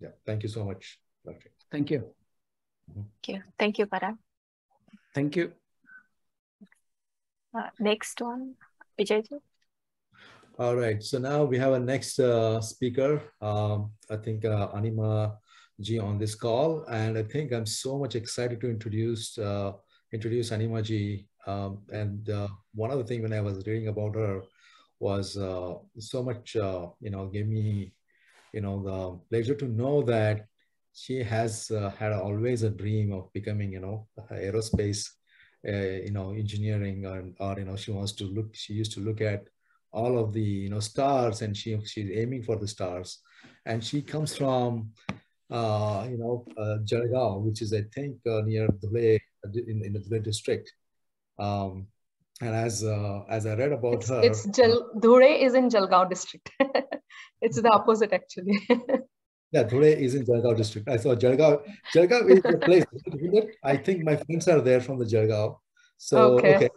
[SPEAKER 2] Yeah. Thank you so much, Dr.
[SPEAKER 11] Thank you.
[SPEAKER 1] Thank you. Thank you, Parag.
[SPEAKER 11] Thank you.
[SPEAKER 1] Uh, next one, Vijay.
[SPEAKER 2] All right. So now we have a next uh, speaker. Um, I think uh, Anima Ji on this call, and I think I'm so much excited to introduce uh, introduce Anima Ji. Um, and uh, one other thing when I was reading about her was uh, so much, uh, you know, gave me, you know, the pleasure to know that she has uh, had always a dream of becoming, you know, aerospace, uh, you know, engineering, or, or, you know, she wants to look, she used to look at all of the, you know, stars and she, she's aiming for the stars. And she comes from, uh, you know, uh, Jalgaon, which is, I think, near Dhule, in, in the Dhule district. Um, and as uh, as I read about
[SPEAKER 4] it's,
[SPEAKER 2] her,
[SPEAKER 4] it's Jal Dhure is in Jalgaon district. <laughs> it's the opposite actually. <laughs>
[SPEAKER 2] yeah, Dhure is in Jalgaon district. I saw Jalgaon. Jalgaon is the place. <laughs> I think my friends are there from the Jalgaon. So okay. okay.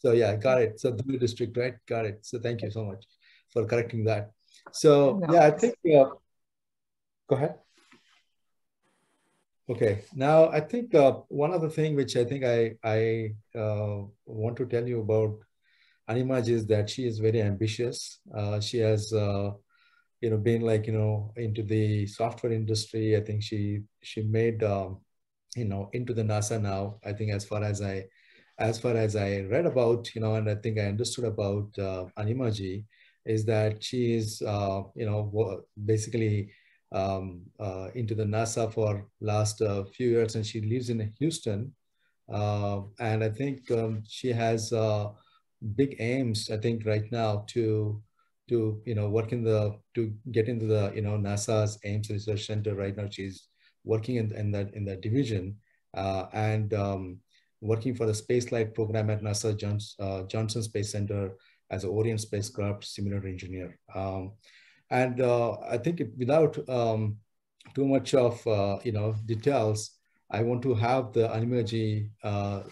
[SPEAKER 2] So yeah, got it. So Dhure district, right? Got it. So thank you so much for correcting that. So no. yeah, I think. Uh, go ahead. Okay, now I think uh, one other thing which I think I, I uh, want to tell you about Animaj is that she is very ambitious. Uh, she has, uh, you know, been like, you know, into the software industry. I think she, she made, um, you know, into the NASA now, I think as far as I, as far as I read about, you know, and I think I understood about uh, Animaji is that she is, uh, you know, basically um, uh, into the NASA for last uh, few years, and she lives in Houston. Uh, and I think um, she has uh, big aims. I think right now to to you know work in the to get into the you know NASA's Ames Research Center. Right now, she's working in, in that in that division uh, and um, working for the spaceflight program at NASA uh, Johnson Space Center as an Orion spacecraft simulator engineer. Um, and uh, I think it, without um, too much of, uh, you know, details, I want to have the Animaji uh,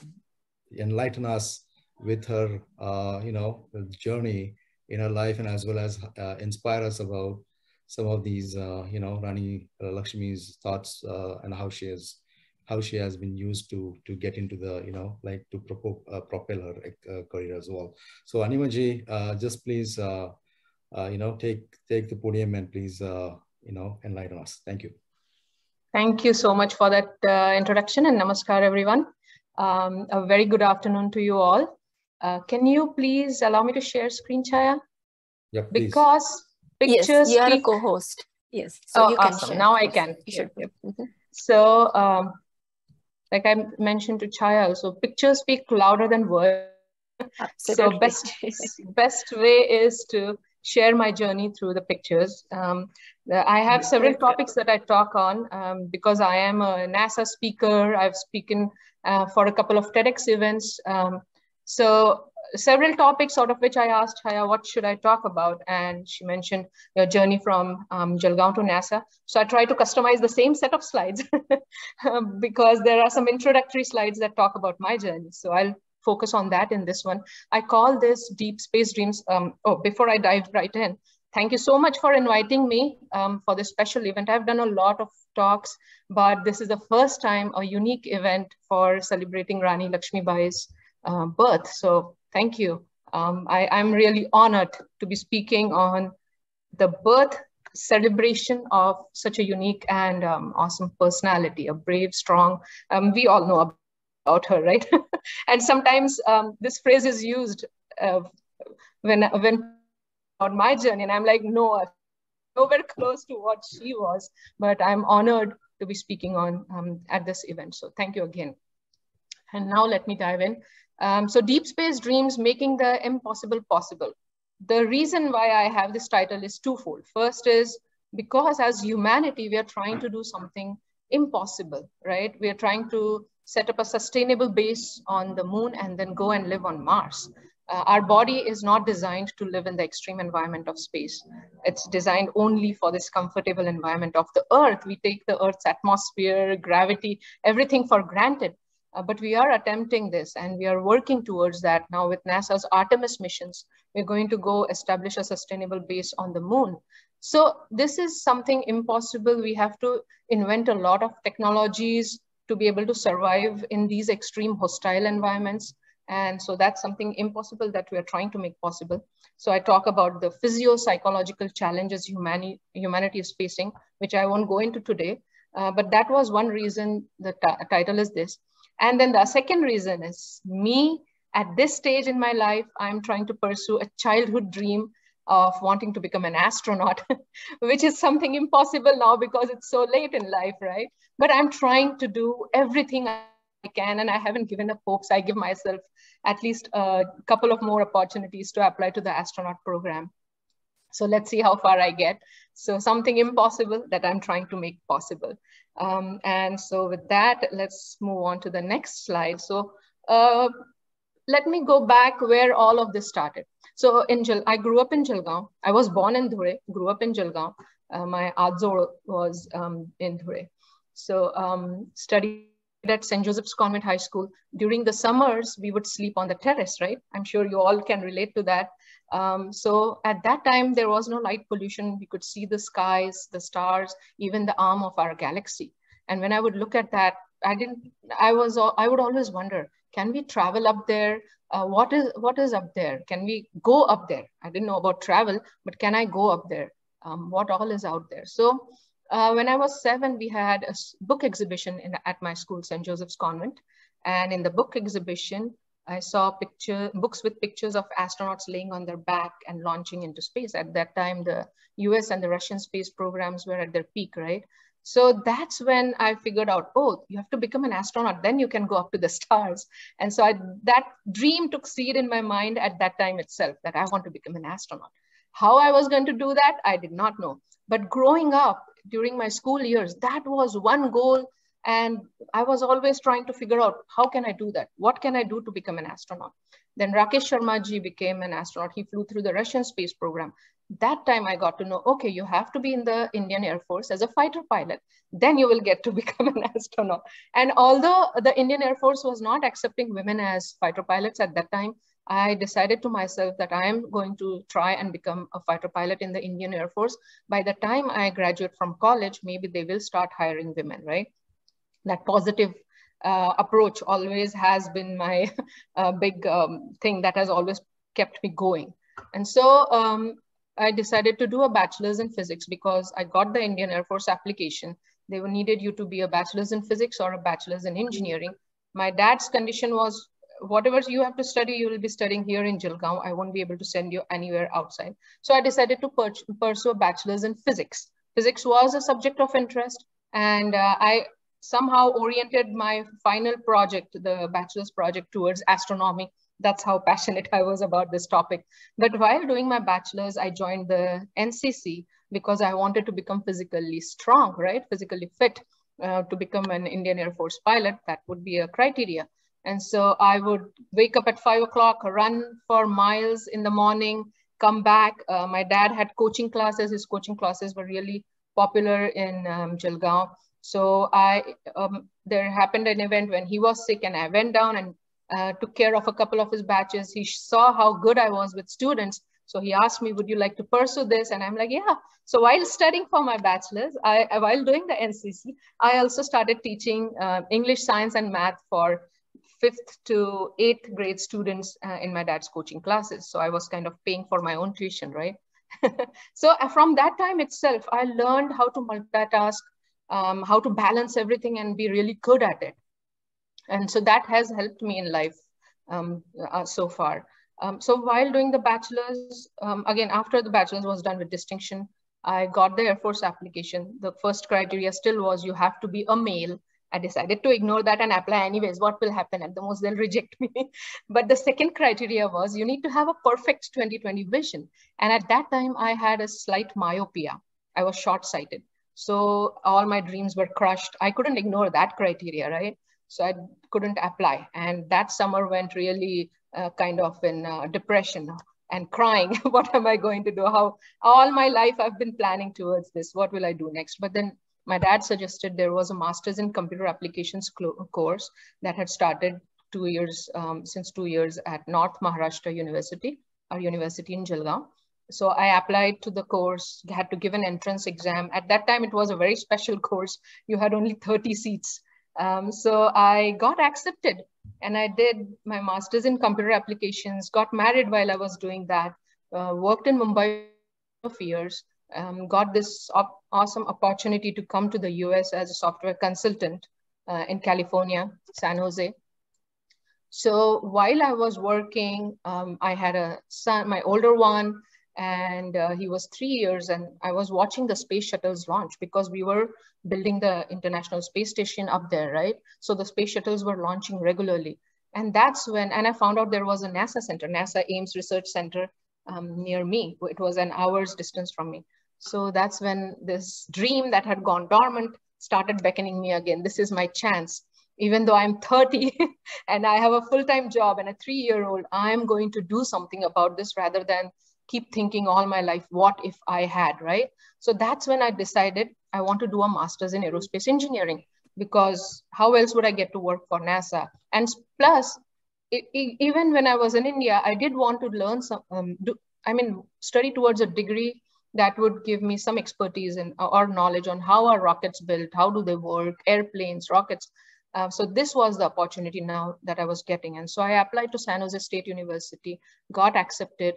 [SPEAKER 2] enlighten us with her, uh, you know, journey in her life and as well as uh, inspire us about some of these, uh, you know, Rani Lakshmi's thoughts and how she has how she has been used to to get into the you know like to propel, uh, propel her uh, career as well. So animaji uh, just please you know take take the podium and please you know enlighten us thank you
[SPEAKER 4] thank you so much for that introduction and namaskar everyone um, a very good afternoon to you all uh, can you please allow me to share screen, Chaya?
[SPEAKER 2] Yeah,
[SPEAKER 4] please. Because pictures
[SPEAKER 1] yes, you are
[SPEAKER 4] speak...
[SPEAKER 1] a co-host. Yes. So
[SPEAKER 4] oh, awesome. Now I can. Sure. Yep. Mm -hmm. So, um, like I mentioned to Chaya, so pictures speak louder than words.
[SPEAKER 1] Absolutely.
[SPEAKER 4] So best <laughs> best way is to share my journey through the pictures. Um, I have several topics that I talk on um, because I am a NASA speaker. I've spoken uh, for a couple of TEDx events. Um, so several topics out of which I asked Chaya, what should I talk about? And she mentioned your journey from um, Jalgaon to NASA. So I tried to customize the same set of slides <laughs> because there are some introductory slides that talk about my journey. So I'll focus on that in this one. I call this Deep Space Dreams. Um, oh, before I dive right in, thank you so much for inviting me um, for this special event. I've done a lot of talks, but this is the first time a unique event for celebrating Rani Lakshmi Bai's uh, birth. So thank you. Um, I, I'm really honored to be speaking on the birth celebration of such a unique and um, awesome personality, a brave, strong, um, we all know about her, right? <laughs> and sometimes um, this phrase is used uh, when, when on my journey and I'm like, no, I'm nowhere close to what she was, but I'm honored to be speaking on um, at this event. So thank you again. And now let me dive in. Um, so Deep Space Dreams, making the impossible possible. The reason why I have this title is twofold. First is because as humanity, we are trying to do something impossible, right? We are trying to set up a sustainable base on the moon and then go and live on Mars. Uh, our body is not designed to live in the extreme environment of space. It's designed only for this comfortable environment of the Earth. We take the Earth's atmosphere, gravity, everything for granted. Uh, but we are attempting this and we are working towards that now with NASA's Artemis missions. We're going to go establish a sustainable base on the moon. So this is something impossible. We have to invent a lot of technologies to be able to survive in these extreme hostile environments. And so that's something impossible that we are trying to make possible. So I talk about the physio-psychological challenges humanity, humanity is facing, which I won't go into today. Uh, but that was one reason the title is this. And then the second reason is me at this stage in my life, I'm trying to pursue a childhood dream of wanting to become an astronaut, <laughs> which is something impossible now because it's so late in life, right? But I'm trying to do everything I can, and I haven't given up hopes. I give myself at least a couple of more opportunities to apply to the astronaut program. So let's see how far I get. So something impossible that I'm trying to make possible. Um, and so with that, let's move on to the next slide. So uh, let me go back where all of this started. So in Jal I grew up in Jalgaon. I was born in Dhure, grew up in Jalgaon. Uh, my adzor was um, in Dhure. So um, studied at St. Joseph's Convent High School. During the summers, we would sleep on the terrace, right? I'm sure you all can relate to that. Um, so at that time, there was no light pollution. We could see the skies, the stars, even the arm of our galaxy. And when I would look at that, I didn't, I was, I would always wonder, can we travel up there? Uh, what is what is up there? Can we go up there? I didn't know about travel, but can I go up there? Um, what all is out there? So uh, when I was seven, we had a book exhibition in, at my school, St. Joseph's Convent. And in the book exhibition, I saw picture books with pictures of astronauts laying on their back and launching into space. At that time, the US and the Russian space programs were at their peak, right? So that's when I figured out, oh, you have to become an astronaut, then you can go up to the <laughs> stars. And so I, that dream took seed in my mind at that time itself, that I want to become an astronaut. How I was going to do that, I did not know. But growing up during my school years, that was one goal and I was always trying to figure out how can I do that? What can I do to become an astronaut? Then Rakesh Sharma ji became an astronaut. He flew through the Russian space program. That time I got to know, okay, you have to be in the Indian Air Force as a fighter pilot. Then you will get to <laughs> become an astronaut. And although the Indian Air Force was not accepting women as fighter pilots at that time, I decided to myself that I am going to try and become a fighter pilot in the Indian Air Force. By the time I graduate from college, maybe they will start hiring women, right? That positive uh, approach always has been my <laughs> uh, big um, thing that has always kept me going. And so um, I decided to do a bachelor's in physics because I got the Indian Air Force application. They needed you to be a bachelor's in physics or a bachelor's in engineering. My dad's condition was whatever you have to study, you will be studying here in Jalgaon. I won't be able to send you anywhere outside. So I decided to pursue a bachelor's in physics. Physics was a subject of interest and uh, I somehow oriented my final project, the bachelor's project towards astronomy. That's how passionate <laughs> I was about this topic. But while doing my bachelor's, I joined the NCC because I wanted to become physically strong, right? Physically fit uh, to become an Indian Air Force pilot. That would be a criteria. And so I would wake up at five o'clock, run for miles in the morning, come back. Uh, my dad had coaching classes. His coaching classes were really popular in um, Jalgaon. So I, um, there happened an event when he was sick and I went down and uh, took care of a couple of his batches. He saw how good I was with students. So he asked me, would you like to pursue this? And I'm like, yeah. So while studying for my bachelor's, I, while doing the NCC, I also started teaching uh, English, science, and math for fifth to eighth grade students uh, in my dad's coaching classes. So I was kind of paying for my own tuition, right? <laughs> so uh, from that time itself, I learned how to multitask, um, how to balance everything and be really good at it. And so that has helped me in life um, uh, so far. Um, so while doing the bachelor's, um, again, after the bachelor's was done with distinction, I got the Air Force application. The first criteria still was you have to be a male I decided to ignore that and apply anyways. What will happen? At the most, they'll reject me. <laughs> but the second criteria was you need to have a perfect 2020 vision. And at that time, I had a slight myopia. I was short sighted. So all my dreams were crushed. I couldn't ignore that criteria, right? So I couldn't apply. And that summer went really uh, kind of in uh, depression and crying. <laughs> what am I going to do? How all my life I've been planning towards this. What will I do next? But then my dad suggested there was a master's in computer applications course that had started two years um, since two years at North Maharashtra University, our university in Jalgaon. So I applied to the course, had to give an entrance exam. At that time, it was a very special course. You had only 30 seats. Um, so I got accepted and I did my master's in computer applications, got married while I was doing that, uh, worked in Mumbai for years, um, got this op awesome opportunity to come to the US as a software consultant uh, in California, San Jose. So while I was working, um, I had a son, my older one, and uh, he was three years and I was watching the space shuttles launch because we were building the International Space Station up there, right? So the space shuttles were launching regularly. And that's when, and I found out there was a NASA center, NASA Ames Research Center um, near me. It was an hour's distance from me. So that's when this dream that had gone dormant started beckoning me again. This is my chance. Even though I'm 30 <laughs> and I have a full-time job and a three-year-old, I'm going to do something about this rather than keep thinking all my life, what if I had, right? So that's when I decided I want to do a master's in aerospace engineering because how else would I get to work for NASA? And plus, it, it, even when I was in India, I did want to learn some, um, do, I mean, study towards a degree that would give me some expertise and or knowledge on how are rockets built, how do they work, airplanes, rockets. Uh, so this was the opportunity now that I was getting. And so I applied to San Jose State University, got accepted.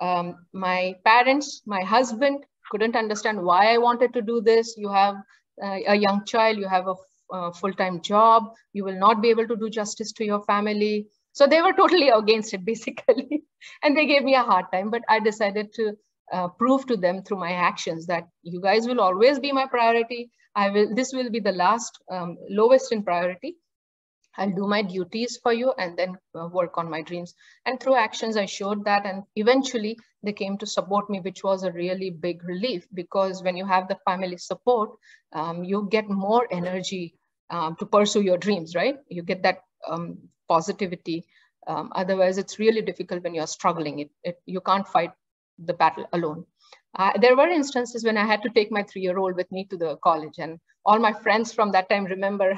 [SPEAKER 4] Um, my parents, my husband couldn't understand why I wanted to do this. You have uh, a young child, you have a, full-time job, you will not be able to do justice to your family. So they were <laughs> totally against it basically. <laughs> and they gave me a hard time, but I decided to uh, prove to them through my actions that you guys will always be my priority. I will, this will be the last um, lowest in priority. I'll do my duties for you and then uh, work on my dreams. And through actions, I showed that. And eventually they came to support me, which was a really big relief because when you have the family support, um, you get more energy um, to pursue your dreams, right? You get that um, positivity. Um, otherwise, it's really difficult when you're struggling. It, it, you can't fight the battle alone. Uh, there were instances when I had to take my three-year-old with me to the college, and all my friends from that time remember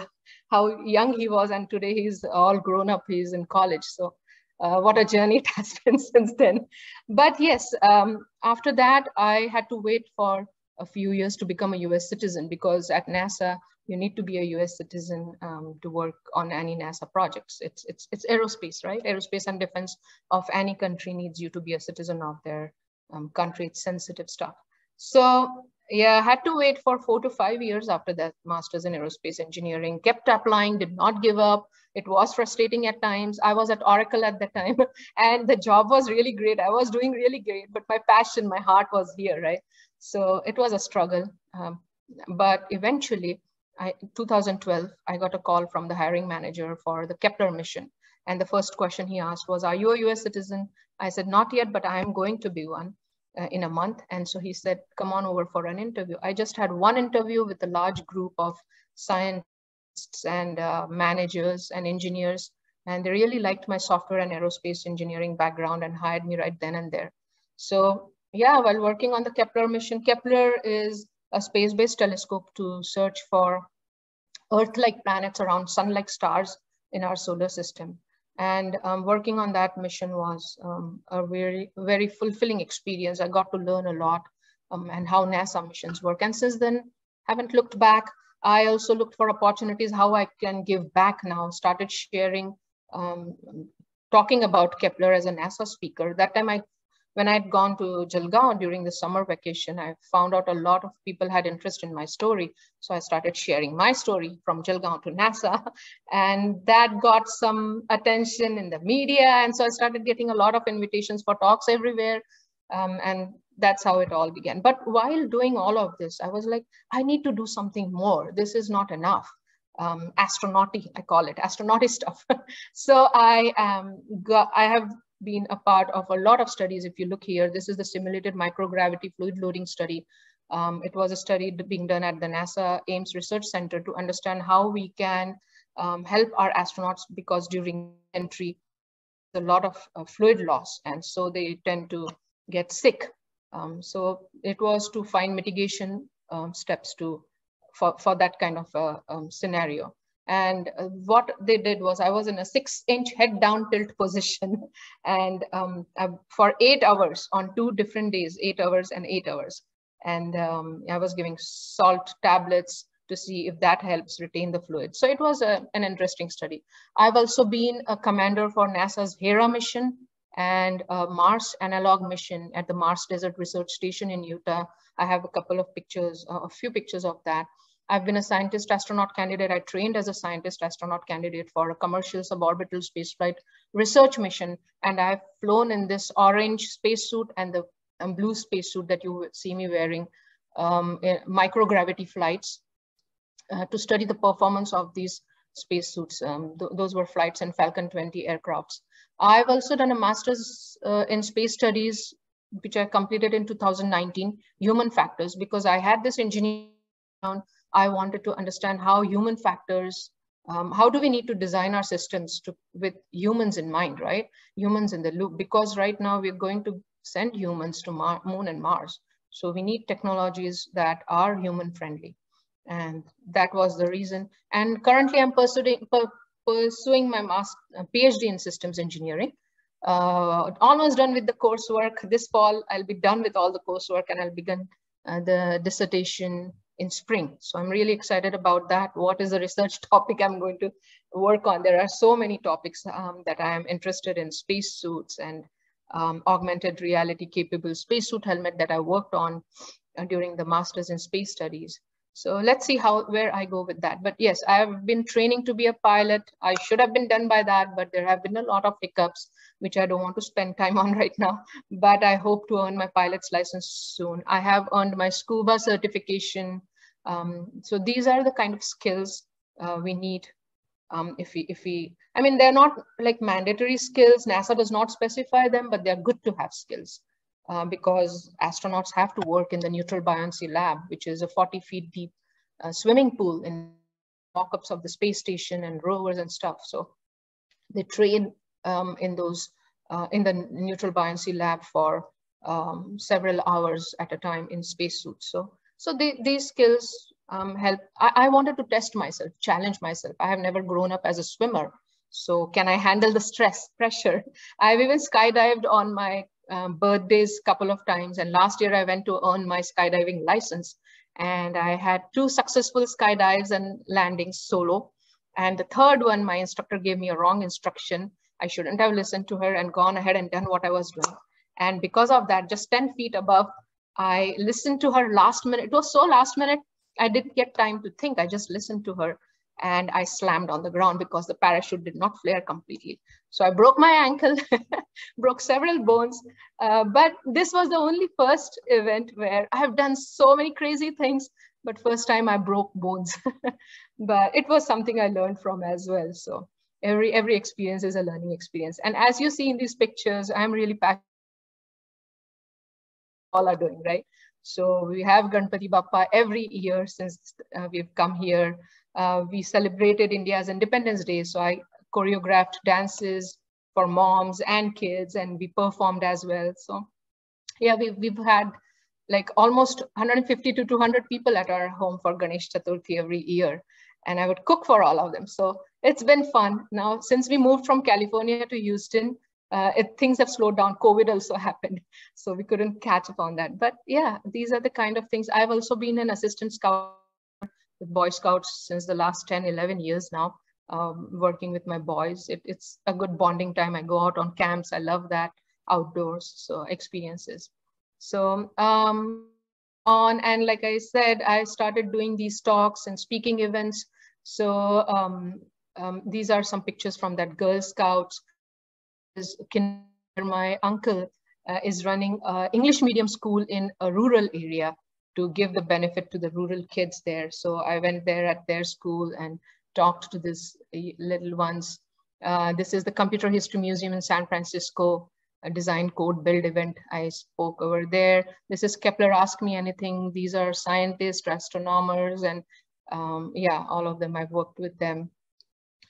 [SPEAKER 4] how young he was, and today he's all grown up. He's in college, so uh, what a journey <laughs> it has been since then. But yes, um, after that, I had to wait for a few years to become a U.S. citizen because at NASA you need to be a U.S. citizen um, to work on any NASA projects. It's it's it's aerospace, right? Aerospace and defense of any country needs you to be a citizen of their um, country, it's sensitive stuff. So yeah, I had to wait for four to five years after that master's in aerospace engineering, kept applying, did not give up. It was frustrating at times. I was at Oracle at that time <laughs> and the job was really great. I was doing really great, but my passion, my heart was here, right? So it was a struggle. Um, but eventually, I, 2012, I got a call from the hiring manager for the Kepler mission. And the first question he asked was, are you a US citizen? I said, not yet, but I am going to be one uh, in a month. And so he said, come on over for an interview. I just had one interview with a large group of scientists and uh, managers and engineers. And they really liked my software and aerospace engineering background and hired me right then and there. So yeah, while working on the Kepler mission, Kepler is a space-based telescope to search for Earth-like planets around sun-like stars in our solar system. And um, working on that mission was um, a very, very fulfilling experience. I got to learn a lot um, and how NASA missions work. And since then, haven't looked back. I also looked for opportunities how I can give back now, started sharing, um, talking about Kepler as a NASA speaker. That time I when I'd gone to Jalgaon during the summer vacation, I found out a lot of people had interest in my story. So I started sharing my story from Jalgaon to NASA. <laughs> And that got some attention in the media. And so I started getting a lot of invitations for talks everywhere. Um, and that's how it all began. But while doing all of this, I was like, I need to do something more. This is not enough. Um, astronauty, I call it astronauty <laughs> stuff. so I um, got, I have been a part of a lot of studies. If you look here, this is the simulated microgravity fluid loading study. Um, it was a study being done at the NASA Ames Research Center to understand how we can um, help our astronauts because during entry, a lot of uh, fluid loss and so they tend to get sick. Um, so it was to find mitigation um, steps to for, for that kind of a um, scenario. And uh, what they did was I was in a six inch head down tilt position <laughs> and um, I, for eight hours on two different days, eight hours and eight hours. And um, I was giving salt tablets to see if that helps retain the fluid. So it was a, an interesting study. I've also been a commander for NASA's Hera mission and a Mars analog mission at the Mars Desert Research Station in Utah. I have a couple of pictures, a few pictures of that. I've been a scientist astronaut candidate. I trained as a scientist astronaut candidate for a commercial suborbital spaceflight research mission. And I've flown in this orange spacesuit and the blue spacesuit that you see me wearing um, microgravity flights uh, to study the performance of these spacesuits. Um, th those were flights in Falcon 20 aircrafts. I've also done a master's uh, in space studies, which I completed in 2019, human factors, because I had this engineering I wanted to understand how human factors, um, how do we need to design our systems to, with humans in mind, right? Humans in the loop, because right now we're going to send humans to Mar Moon and Mars. So we need technologies that are human friendly. And that was the reason. And currently I'm pursuing, pursuing my master, uh, PhD in systems engineering. Uh, almost done with the coursework. This fall, I'll be done with all the coursework and I'll begin uh, the dissertation in spring. So I'm really excited about that. What is the research <laughs> topic I'm going to work on? There are so many topics um, that I am interested in, spacesuits and um, augmented reality capable spacesuit helmet that I worked on uh, during the Masters in Space Studies. So let's see how where I go with that. But yes, I have been training to be a pilot. I should have been done by that, but there have been a lot of hiccups, which I don't want to spend time on <laughs> right now. But I hope to earn my pilot's license soon. I have earned my scuba certification. Um, so these are the kind of skills uh, we need um, if we, if we, I mean, they're not like mandatory skills. NASA does not specify them, but they're good to have skills. Uh, because astronauts have to work in the neutral buoyancy lab, which is a 40 feet deep uh, swimming pool in mock-ups of the space station and rovers and stuff. So they train um, in those, uh, in the neutral buoyancy lab for um, several hours at a time in spacesuits. So, so these skills um, help. I, I wanted to test myself, challenge myself. I have never grown up as a swimmer. So can I handle the stress, <laughs> pressure? I've even skydived on my um, birthdays a couple of times. And last year I went to earn my skydiving license. And I had two successful skydives and landings solo. And the third one, my instructor gave me a wrong instruction. I shouldn't have listened to her and gone ahead and done what I was doing. And because of that, just 10 feet above, I listened to her last minute. It was so last minute, I didn't get time to think. I just listened to her and I slammed on the ground because the parachute did not flare completely. So I broke my ankle, <laughs> broke several bones. Uh, but this was the only first event where I have done so many crazy things, but first time I broke bones. <laughs> but it was something I learned from as well. So every every experience is a learning experience. And as you see in these pictures, I'm really passionate all are doing, right? So we have Ganpati Bappa every year since uh, we've come here. Uh, we celebrated India's Independence Day. So I choreographed dances for moms and kids and we performed as well. So yeah, we've, we've had like almost 150 to 200 people at our home for Ganesh Chaturthi every year. And I would cook for all of them. So it's been fun. Now, since we moved from California to Houston, uh, it, things have slowed down. COVID also <laughs> happened, so we couldn't catch up on that. But yeah, these are the kind of things. I've also been an assistant scout with Boy Scouts since the last 10, 11 years now, um, working with my boys. It, it's a good bonding time. I go out on camps. I love that outdoors, so experiences. So um, on, and like I said, I started doing these talks and speaking events. So um, um these are some pictures from that Girl Scouts my uncle uh, is running an English medium school in a rural area to give the benefit to the rural kids there. So I went there at their school and talked to these uh, little ones. Uh, this is the Computer History Museum in San Francisco, a design code build event. I spoke over there. This is Kepler Ask Me Anything. These are scientists, astronomers, and um, yeah, all of them, I've worked with them.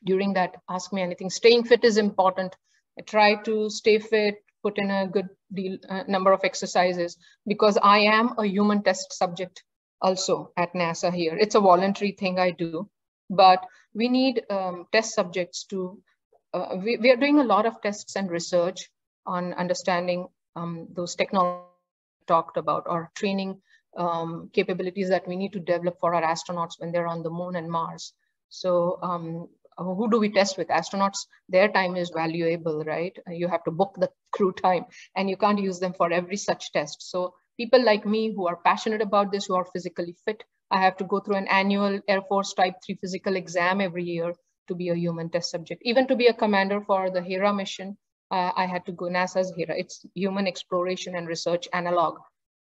[SPEAKER 4] During that Ask Me Anything, staying fit is important. I try to stay fit, put in a good deal, uh, number of exercises because I am a human test subject also at NASA here. It's a voluntary thing I do, but we need um, test subjects to, uh, we, we, are doing a lot of tests and research on understanding um, those technologies talked about or training um, capabilities that we need to develop for our astronauts when they're on the moon and Mars. So um, who do we test with? Astronauts their time is valuable right? You have to book the <laughs> crew time and you can't use them for every such test. So people like me who are passionate about this who are physically fit i have to go through an annual air force type 3 physical exam every year to be a human test subject. Even to be a commander for the hera mission uh, i had to go nasa's hera. It's human exploration and research analog.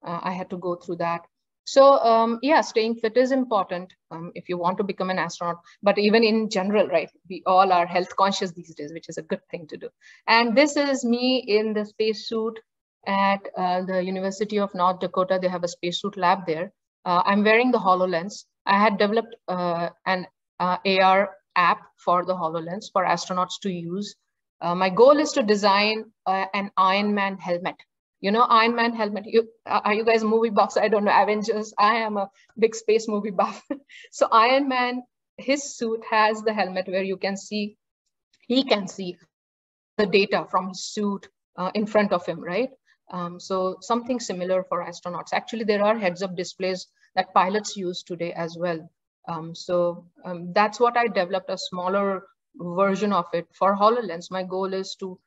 [SPEAKER 4] Uh, i had to go through that so um, yeah, staying fit is important um, if you want to become an astronaut, but even in general, right? We all are health conscious these days, which is a good thing to do. And this is me in the spacesuit at uh, the University of North Dakota. They have a spacesuit lab there. Uh, I'm wearing the HoloLens. I had developed uh, an uh, AR app for the HoloLens for astronauts to use. Uh, my goal is to design uh, an Iron Man helmet you know iron man helmet. You are you guys movie buffs? I don't know. Avengers. I am a big space movie buff. <laughs> So iron man his suit has the helmet where you can see he can see the data from his suit uh, in front of him right? Um, so something similar for astronauts. Actually there are heads up displays that pilots use today as well. Um, so um, that's what i developed a smaller version of it for hololens. My goal is to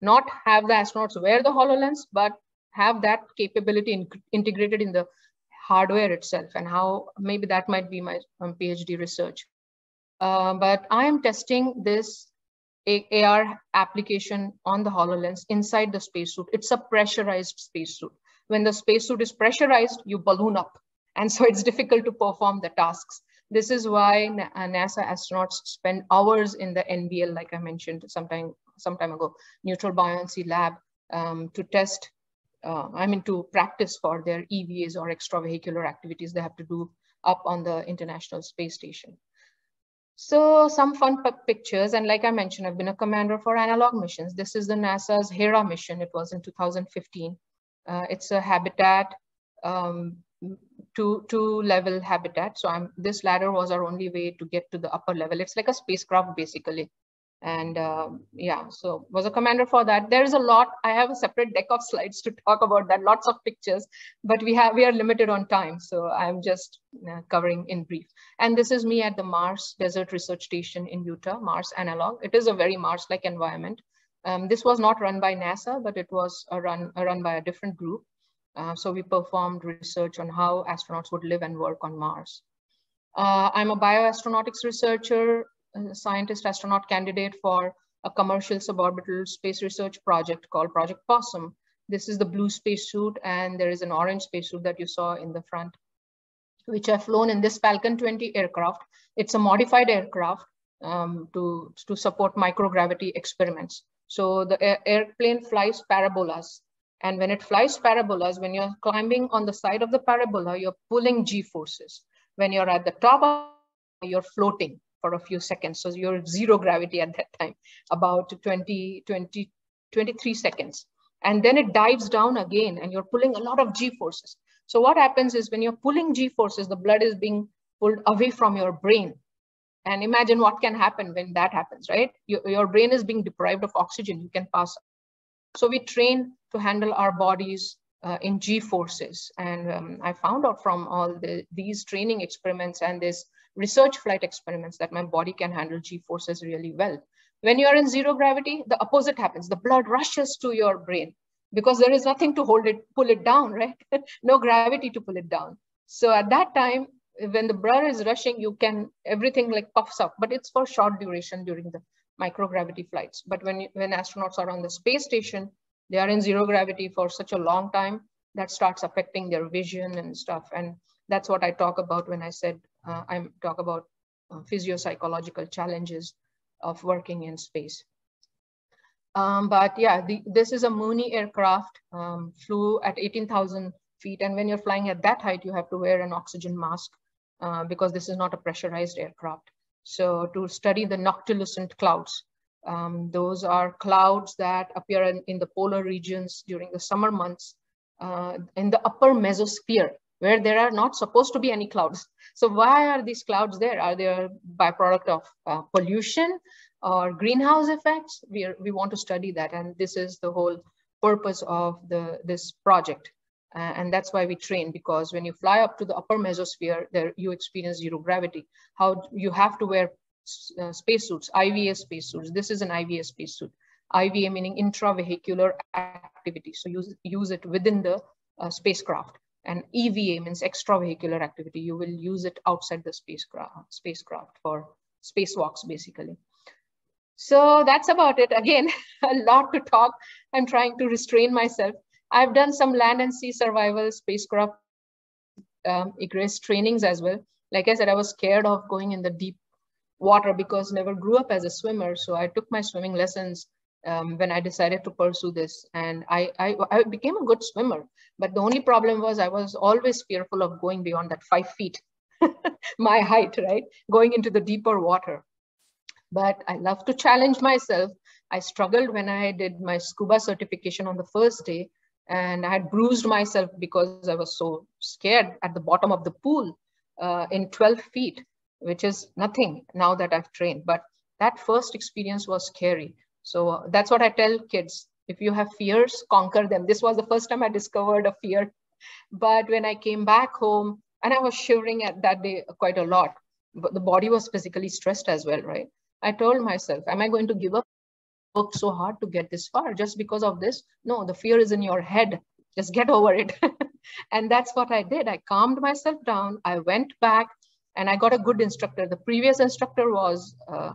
[SPEAKER 4] not have the astronauts wear the HoloLens, but have that capability in, integrated in the hardware itself and how maybe that might be my um, PhD research. Uh, but I am testing this AR application on the HoloLens inside the spacesuit. It's a pressurized spacesuit. When the spacesuit is pressurized, you balloon up. And so it's difficult to perform the tasks. This is why NASA astronauts spend hours in the NBL, like I mentioned sometime some time ago, neutral buoyancy lab um, to test, uh, I mean, to practice for their EVAs or extravehicular activities they have to do up on the International Space Station. So some fun pictures. And like I mentioned, I've been a commander for analog missions. This is the NASA's Hera mission. It was in 2015. Uh, it's a habitat, um, two, two level habitat. So I'm, this ladder was our only way to get to the upper level. It's like a spacecraft basically and uh, yeah so was a commander for that. There is a lot i have a separate deck of slides to <laughs> talk about that lots of pictures but we have we are limited on time so i'm just uh, covering in brief. And this is me at the mars desert research station in utah mars analog. It is a very mars like environment. Um, this was not run by nasa but it was a run a run by a different group. Uh, so we performed research on how astronauts would live and work on mars. Uh, I'm a bioastronautics researcher scientist astronaut candidate for a commercial suborbital space research project called Project PoSSUM. This is the blue spacesuit and there is an orange spacesuit that you saw in the front, which I've flown in this Falcon 20 aircraft. It's a modified aircraft um, to, to support microgravity experiments. So the air airplane flies parabolas. And when it flies parabolas, when you're climbing on the side of the parabola, you're pulling G forces. When you're at the top, you're floating for a few seconds. So you're zero gravity at that time, about 20, 20, 23 seconds. And then it dives down again and you're pulling a lot of G forces. So what happens is when you're pulling G forces, the blood is being pulled away from your brain. And imagine what can happen when that happens, right? Your, your brain is being deprived of oxygen, you can pass. So we train to handle our bodies uh, in G forces. And um, I found out from all the, these training experiments and this research flight experiments that my body can handle G forces really well. When you're in zero gravity, the opposite happens. The blood rushes to your brain because there is nothing to hold it, pull it down, right? <laughs> no gravity to pull it down. So at that time, when the blood is rushing, you can, everything like puffs up, but it's for short duration during the microgravity flights. But when, you, when astronauts are on the space station, they are in zero gravity for such a long time that starts affecting their vision and stuff. And that's what I talk about when I said uh, I talk about uh, physio-psychological challenges of working in space. Um, but yeah, the, this is a Mooney aircraft, um, flew at 18,000 feet. And when you're flying at that height, you have to wear an oxygen mask uh, because this is not a pressurized aircraft. So to study the noctilucent clouds, um, those are clouds that appear in, in, the polar regions during the summer months uh, in the upper mesosphere where there are not supposed to be any clouds. So why are these clouds there? Are they a byproduct of uh, pollution or greenhouse effects? We, are, we want to study that. And this is the whole purpose of the, this project. Uh, and that's why we train because when you fly up to the upper mesosphere, there you experience zero gravity. How you have to wear uh, spacesuits, IVA spacesuits. This is an IVA spacesuit. IVA meaning intravehicular activity. So use, use it within the uh, spacecraft. And EVA means extravehicular activity. You will use it outside the spacecraft, spacecraft for spacewalks, basically. So that's about it. Again, <laughs> a lot to talk. I'm trying to restrain myself. I've done some land and sea survival spacecraft um, egress trainings as well. Like I said, I was scared of going in the deep water because never grew up as a swimmer. So I took my swimming lessons um, when I decided to pursue this. And I, I, I, became a good swimmer. But the only problem was I was always fearful of going beyond that five feet, <laughs> my height, right? Going into the deeper water. But I love to challenge myself. I struggled when I did my scuba certification on the first day and I had bruised myself because I was so scared at the bottom of the pool uh, in 12 feet, which is nothing now that I've trained. But that first experience was scary. So uh, that's what I tell kids. If you have fears, conquer them. This was the first time I discovered a fear. But when I came back home, and I was shivering at that day quite a lot, but the body was physically stressed as well, right? I told myself, am I going to give up? Worked so hard to get this far just because of this? No, the fear is in your head. Just get over it. <laughs> and that's what I did. I calmed myself down. I went back and I got a good instructor. The previous instructor was uh,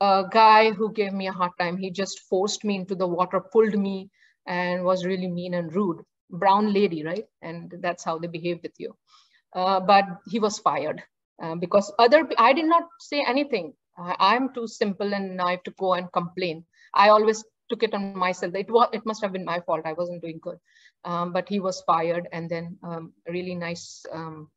[SPEAKER 4] a guy who gave me a hard time. He just forced me into the water, pulled me, and was really mean and rude. Brown lady, right? And that's how they behave with you. Uh, but he was fired uh, because other. I did not say anything. I'm too simple and naive to go and complain. I always took it on myself. It was. It must have been my fault. I wasn't doing good. Um, but he was fired, and then um, really nice um,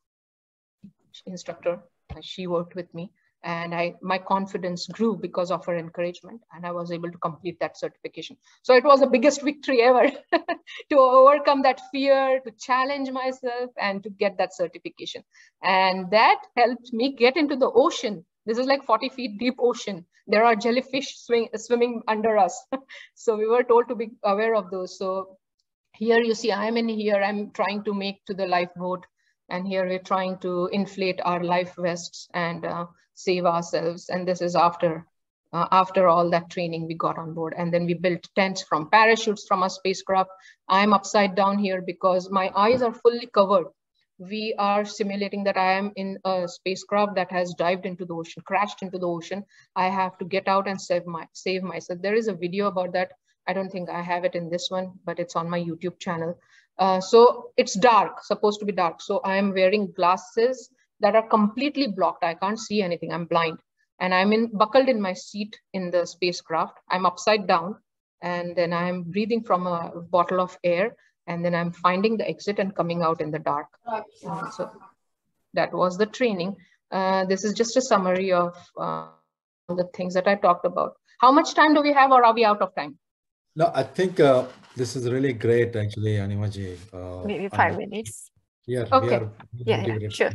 [SPEAKER 4] instructor. Uh, she worked with me and I my confidence grew because of her encouragement and I was able to complete that certification. So it was the biggest victory ever <laughs> to overcome that fear, to challenge myself and to get that certification. And that helped me get into the ocean. This is like 40 feet deep ocean. There are jellyfish swing, swimming under us. <laughs> so we were told to be aware of those. So here you see I'm in here, I'm trying to make to the lifeboat and here we're trying to inflate our life vests and uh, save ourselves. And this is after uh, after all that training we got on board. And then we built tents from parachutes from our spacecraft. I'm upside down here because my eyes are fully covered. We are simulating that I am in a spacecraft that has dived into the ocean, crashed into the ocean. I have to get out and save my save myself. There is a video about that. I don't think I have it in this one, but it's on my YouTube channel. Uh, so it's dark, supposed to be dark. So I am wearing glasses that are completely blocked. I can't see anything. I'm blind. And I'm in buckled in my seat in the spacecraft. I'm upside down. And then I'm breathing from a bottle of air. And then I'm finding the exit and coming out in the dark. Uh, so that was the training. Uh, this is just a summary of uh, the things that I talked about. How much time do we have or are we out of time?
[SPEAKER 2] No, I think uh, this is really great, actually, Animaji.
[SPEAKER 1] Uh, Maybe five minutes.
[SPEAKER 2] Yeah.
[SPEAKER 4] Okay.
[SPEAKER 2] Are,
[SPEAKER 1] yeah, yeah sure.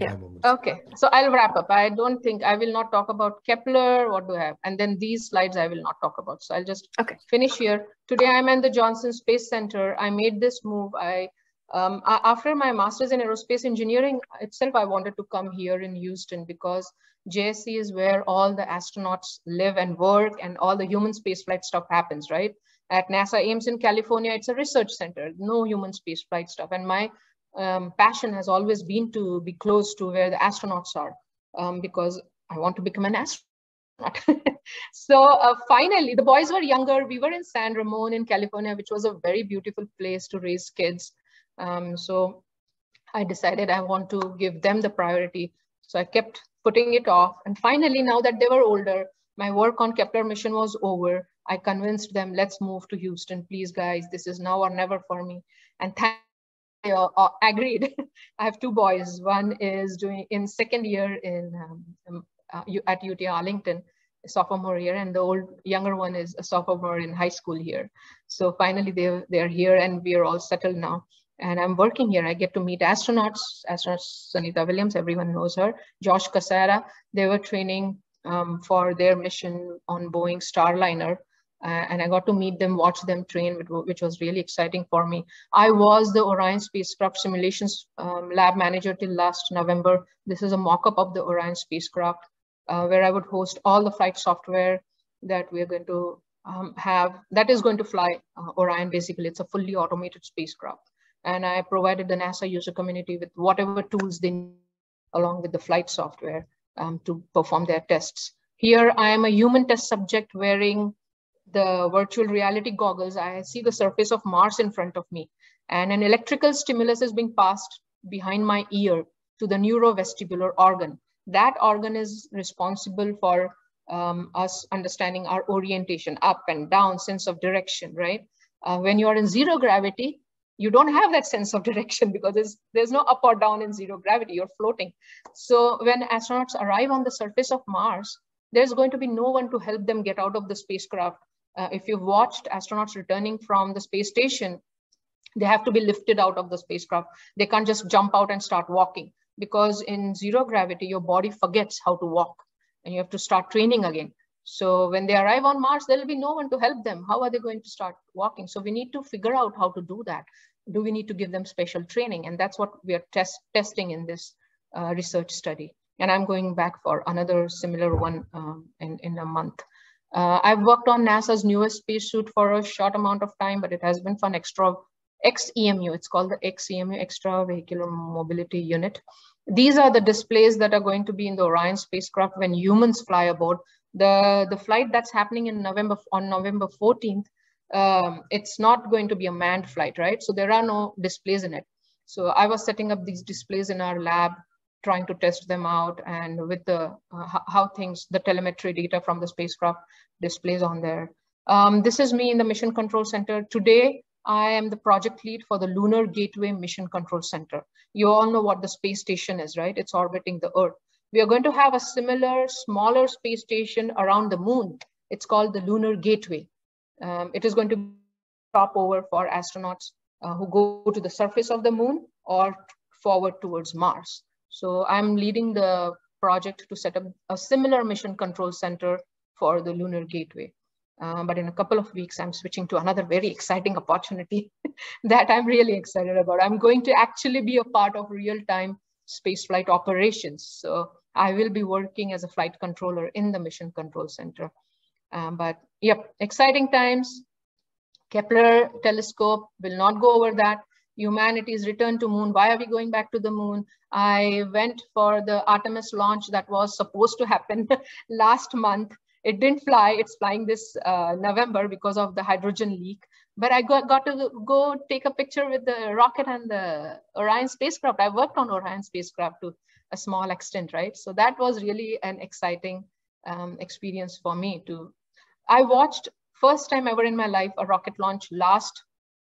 [SPEAKER 1] Yeah.
[SPEAKER 4] Okay. So I'll wrap up. I don't think I will not talk about Kepler. What do I have? And then these slides I will not talk about. So I'll just
[SPEAKER 1] okay.
[SPEAKER 4] finish here. Today I'm at the Johnson Space Center. I made this move. I um, after my master's in aerospace engineering itself, I wanted to come here in Houston because JSC is where all the astronauts live and work and all the human spaceflight stuff happens, right? At NASA Ames in California, it's a research center, no human spaceflight stuff. And my um, passion has always been to be close to where the astronauts are um, because I want to become an astronaut. <laughs> so uh, finally, the boys were younger. We were in San Ramon in California, which was a very beautiful place to raise kids. Um, so I decided I want to give them the priority. So I kept putting it off. And finally, now that they were older, my work on Kepler mission was over. I convinced them, let's move to Houston, please guys. This is now or never for me. And thank uh, uh, agreed. <laughs> I have two boys. One is doing in second year in um, um uh, at UT Arlington, sophomore year, and the old younger one is a sophomore in high school here. So finally, they they're here, and we are all settled now. And I'm working here. I get to meet astronauts, astronaut Sunita Williams. Everyone knows her. Josh Cassada. They were training um, for their mission on Boeing Starliner uh, and I got to meet them, watch them train, which was really exciting for me. I was the Orion spacecraft simulations um, lab manager till last November. This is a mock-up of the Orion spacecraft uh, where I would host all the flight software that we're going to um, have, that is going to fly uh, Orion basically. It's a fully automated spacecraft. And I provided the NASA user community with whatever tools they need along with the flight software um, to perform their tests. Here I am a human test subject wearing the virtual reality goggles, I see the surface of Mars in front of me. And an electrical stimulus is being passed behind my ear to the neurovestibular organ. That organ is responsible for um, us understanding our orientation, up and down, sense of direction, right? Uh, when you are in zero gravity, you don't have that sense of direction <laughs> because there's, there's no up or down in zero gravity, you're floating. So when astronauts arrive on the surface of Mars, there's going to be no one to help them get out of the spacecraft uh, if you've watched astronauts returning from the space station, they have to be lifted out of the spacecraft. They can't just jump out and start walking because in zero gravity, your body forgets how to walk and you have to start training again. So when they arrive on Mars, there'll be no one to help them. How are they going to start walking? So we need to figure out how to do that. Do we need to give them special training? And that's what we are test testing in this uh, research study. And I'm going back for another similar one um, in, in a month. Uh, I've worked on NASA's newest spacesuit for a short amount of time, but it has been fun. Extra XEMU, it's called the XEMU, Extra Vehicular Mobility Unit. These are the displays that are going to be in the Orion spacecraft when humans fly aboard. The, the flight that's happening in November on November 14th, um, it's not going to be a manned flight, right? So there are no displays in it. So I was setting up these displays in our lab trying to test them out and with the uh, how things, the telemetry data from the spacecraft displays on there. Um, this is me in the Mission Control Center. Today, I am the project lead for the Lunar Gateway Mission Control Center. You all know what the space station is, right? It's orbiting the Earth. We are going to have a similar smaller space station around the moon. It's called the Lunar Gateway. Um, it is going to stop over for astronauts uh, who go to the surface of the moon or forward towards Mars. So I'm leading the project to set up a similar mission control center for the Lunar Gateway. Uh, but in a couple of weeks, I'm switching to another very exciting opportunity <laughs> that I'm really excited about. I'm going to actually be a part of real-time spaceflight operations. So I will be working as a flight controller in the Mission Control Center. Um, but yep, exciting times. Kepler telescope will not go over that. Humanity's return to moon. Why are we going back to the moon? I went for the Artemis launch that was supposed to happen <laughs> last month. It didn't fly. It's flying this uh, November because of the hydrogen leak. But I got, got to go take a picture with the rocket and the Orion spacecraft. I worked on Orion spacecraft to a small extent, right? So that was really an exciting um, experience for me to, I watched first time ever in my life a rocket launch last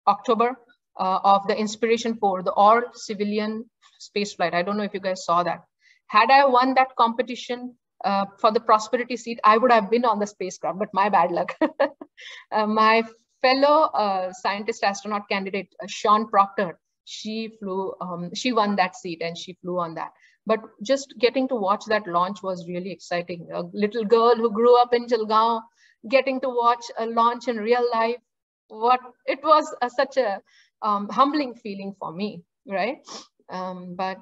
[SPEAKER 4] October uh, of the Inspiration 4, the all civilian space flight. I don't know if you guys saw that. Had I won that competition uh, for the Prosperity seat, I would have been on the spacecraft, but my bad luck. <laughs> uh, my fellow uh, scientist astronaut candidate, uh, Sian Proctor, she flew, um, she won that seat and she flew on that. But just getting to watch that launch was really exciting. A little girl who grew up in Jalgaon, getting to watch a launch in real life, what it was a, such a um, humbling feeling for me, right? Um, but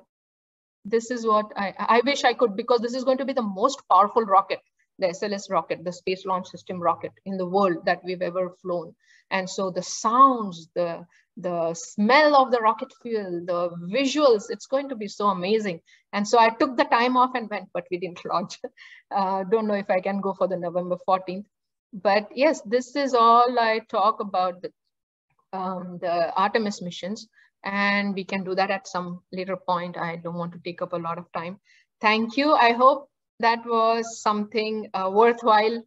[SPEAKER 4] this is what I, I wish I could, because this is going to be the most powerful rocket, the SLS rocket, the Space Launch System rocket in the world that we've ever flown. And so the sounds, the, the smell of the rocket fuel, the visuals, it's going to be so amazing. And so I took the time off and went, but we didn't <laughs> launch. Uh, don't know if I can go for the November 14th. But yes, this is all I talk about the, um, the Artemis missions. And we can do that at some later point. I don't want to take up a lot of time. Thank you. I hope that was something uh, worthwhile.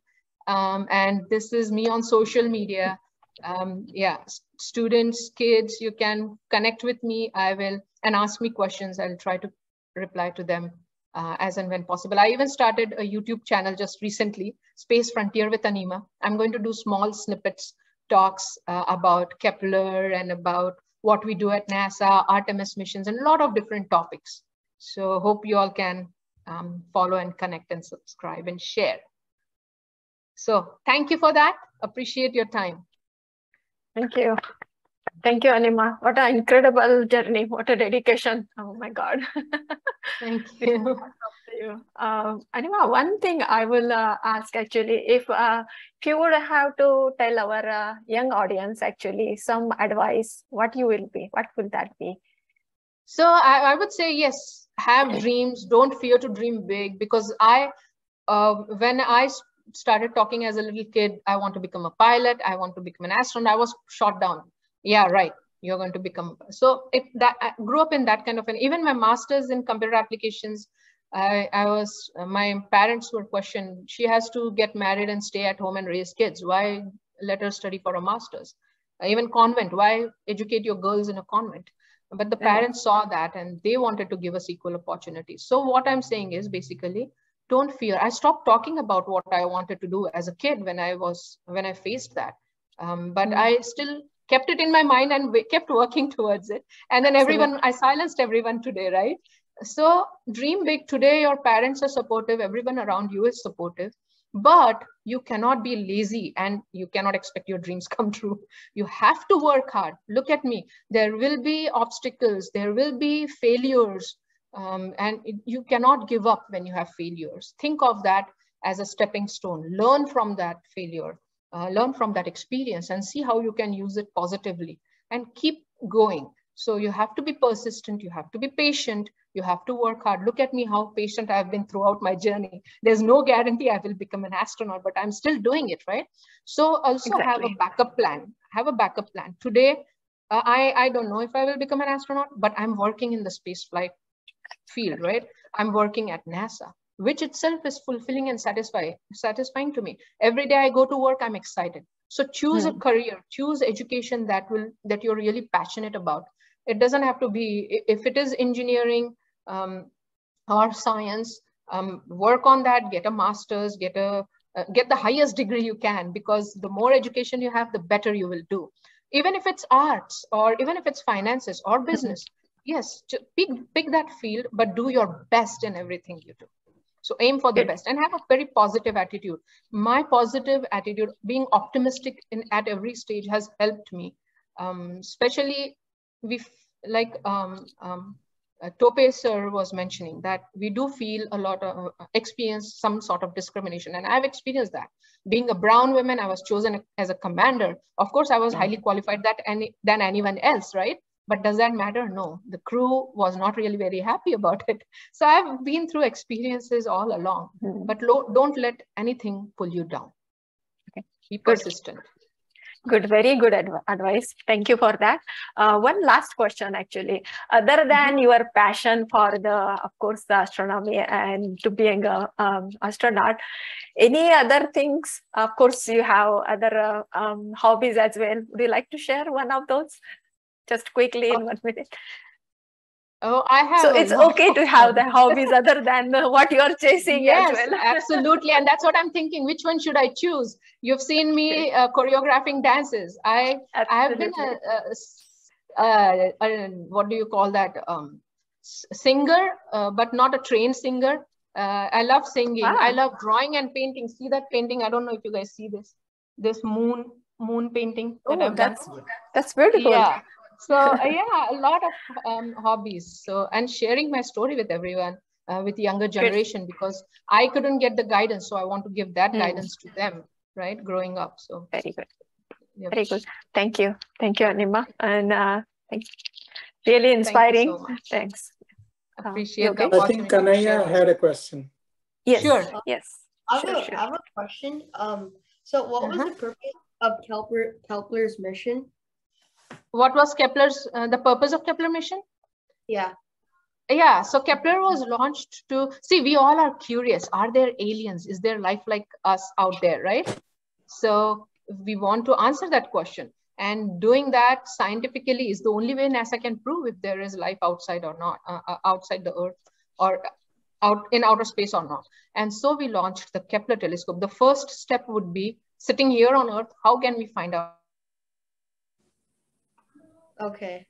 [SPEAKER 4] Um, and this is me on social media. Um, yeah, students, kids, you can connect with me. I will, and ask me questions. I'll try to reply to them uh, as and when possible. I even started a YouTube channel just recently, Space Frontier with Anima. I'm going to do small snippets, talks uh, about Kepler and about what we do at NASA, Artemis missions, and a lot of different topics. So hope you all can um, follow and connect and subscribe and share. So thank you for that. Appreciate your time.
[SPEAKER 1] Thank you. Thank you, Anima. What an incredible journey. What a dedication. Oh my God. <laughs>
[SPEAKER 4] Thank you.
[SPEAKER 1] you. Uh, Anima, one thing I will uh, ask actually, if, uh, if you would have to tell our uh, young audience actually some advice, what you will be, what will that be?
[SPEAKER 4] So I, I would say, yes, have dreams. Don't fear to dream big because I, uh, when I started talking as a little kid, I want to become a pilot. I want to become an astronaut. I was shot down yeah right you're going to become so if that i grew up in that kind of an even my master's in computer applications i i was my parents were questioned she has to get married and stay at home and raise kids why let her study for a master's even convent why educate your girls in a convent but the parents saw that and they wanted to give us equal opportunities so what i'm saying is basically don't fear i stopped talking about what i wanted to do as a kid when i was when i faced that um, but mm-hmm. i still kept it in my mind and kept working <laughs> towards it. And then everyone, I silenced everyone today, right? So dream big. Today, your parents are supportive. Everyone around you is supportive. But you cannot be lazy and you cannot expect your dreams <laughs> come true. You have to work hard. Look at me. There will be obstacles. There will be failures. Um, and it, you cannot give up when you have failures. Think of that as a stepping stone. Learn from that failure uh, learn from that experience and see how you can use it positively and keep going. So you have to be persistent, you have to be patient, you have to work hard. Look at me, how patient I've been throughout my journey. There's no guarantee I will become an astronaut, but I'm still doing it, right? So also exactly. have a backup plan, have a backup plan. Today, uh, I, I don't know if I will become an astronaut, but I'm working in the space flight field, right? I'm working at NASA which itself is fulfilling and satisfying satisfying to me every day i go to work i'm excited so choose hmm. a career choose education that will that you're really passionate about it doesn't have to be if it is engineering um, or science um, work on that, get a master's, get a uh, get the highest degree you can because the more education you have, the better you will do. Even if it's arts or even if it's finances or mm-hmm. business, yes, pick, pick that field, but do your best in everything you do. So aim for the best and have a very positive attitude. My positive attitude, being optimistic in at every stage has helped me. Um, especially we like um, um, uh, Tope sir was mentioning that we do feel a lot of uh, experience some sort of discrimination. And I've experienced that. Being a brown woman, I was chosen as a commander. Of course, I was highly qualified that any, than anyone else, right? But does that matter? No, the crew was not really very happy about it. So I've been through experiences all along, mm -hmm. but don't let anything pull you down. Okay. Be persistent. Good.
[SPEAKER 1] Good, very good adv advice. Thank you for that. Uh, one last question, actually. Other than mm -hmm. your passion for the, of course, the astronomy and to being a um, astronaut, any other things? Of course, you have other uh, um, hobbies as well. Would you like to share one of those? Just quickly in one minute.
[SPEAKER 4] Oh, I have.
[SPEAKER 1] So it's okay to have the hobbies other than what you're <laughs> chasing
[SPEAKER 4] yes,
[SPEAKER 1] well. <laughs>
[SPEAKER 4] absolutely. And that's what I'm thinking. Which one should I choose? You've seen me uh, choreographing dances. I I have been a, a, a, a, what do you call that? Um, singer, uh, but not a trained singer. Uh, I love singing. Wow. I love drawing and painting. See that painting? I don't know if you guys see this. This moon moon painting.
[SPEAKER 1] That oh, that's that's beautiful.
[SPEAKER 4] Yeah so uh, yeah a lot of um, hobbies so and sharing my story with everyone uh, with the younger generation good. because i couldn't get the guidance so i want to give that mm. guidance to them right growing up so
[SPEAKER 1] very good yep. very good thank you thank you anima and uh thank you. really inspiring you so thanks
[SPEAKER 4] appreciate
[SPEAKER 10] okay? i think kanaya had a question
[SPEAKER 1] yes sure yes
[SPEAKER 5] I have,
[SPEAKER 1] sure,
[SPEAKER 5] a,
[SPEAKER 1] sure.
[SPEAKER 5] I have a question um so what uh -huh. was uh-huh. the purpose of kepler kepler's mission
[SPEAKER 4] what was Kepler's, uh, the purpose of Kepler mission?
[SPEAKER 5] Yeah.
[SPEAKER 4] Yeah, so Kepler was launched to see, we all are curious. Are there aliens? Is there life like us out there, right? So we want to answer that question. And doing that scientifically is the only way NASA can prove if there is life outside or not, uh, uh outside the Earth or out in outer space or not. And so we launched the Kepler telescope. The first step would be sitting here on Earth, how can we find out
[SPEAKER 5] Okay.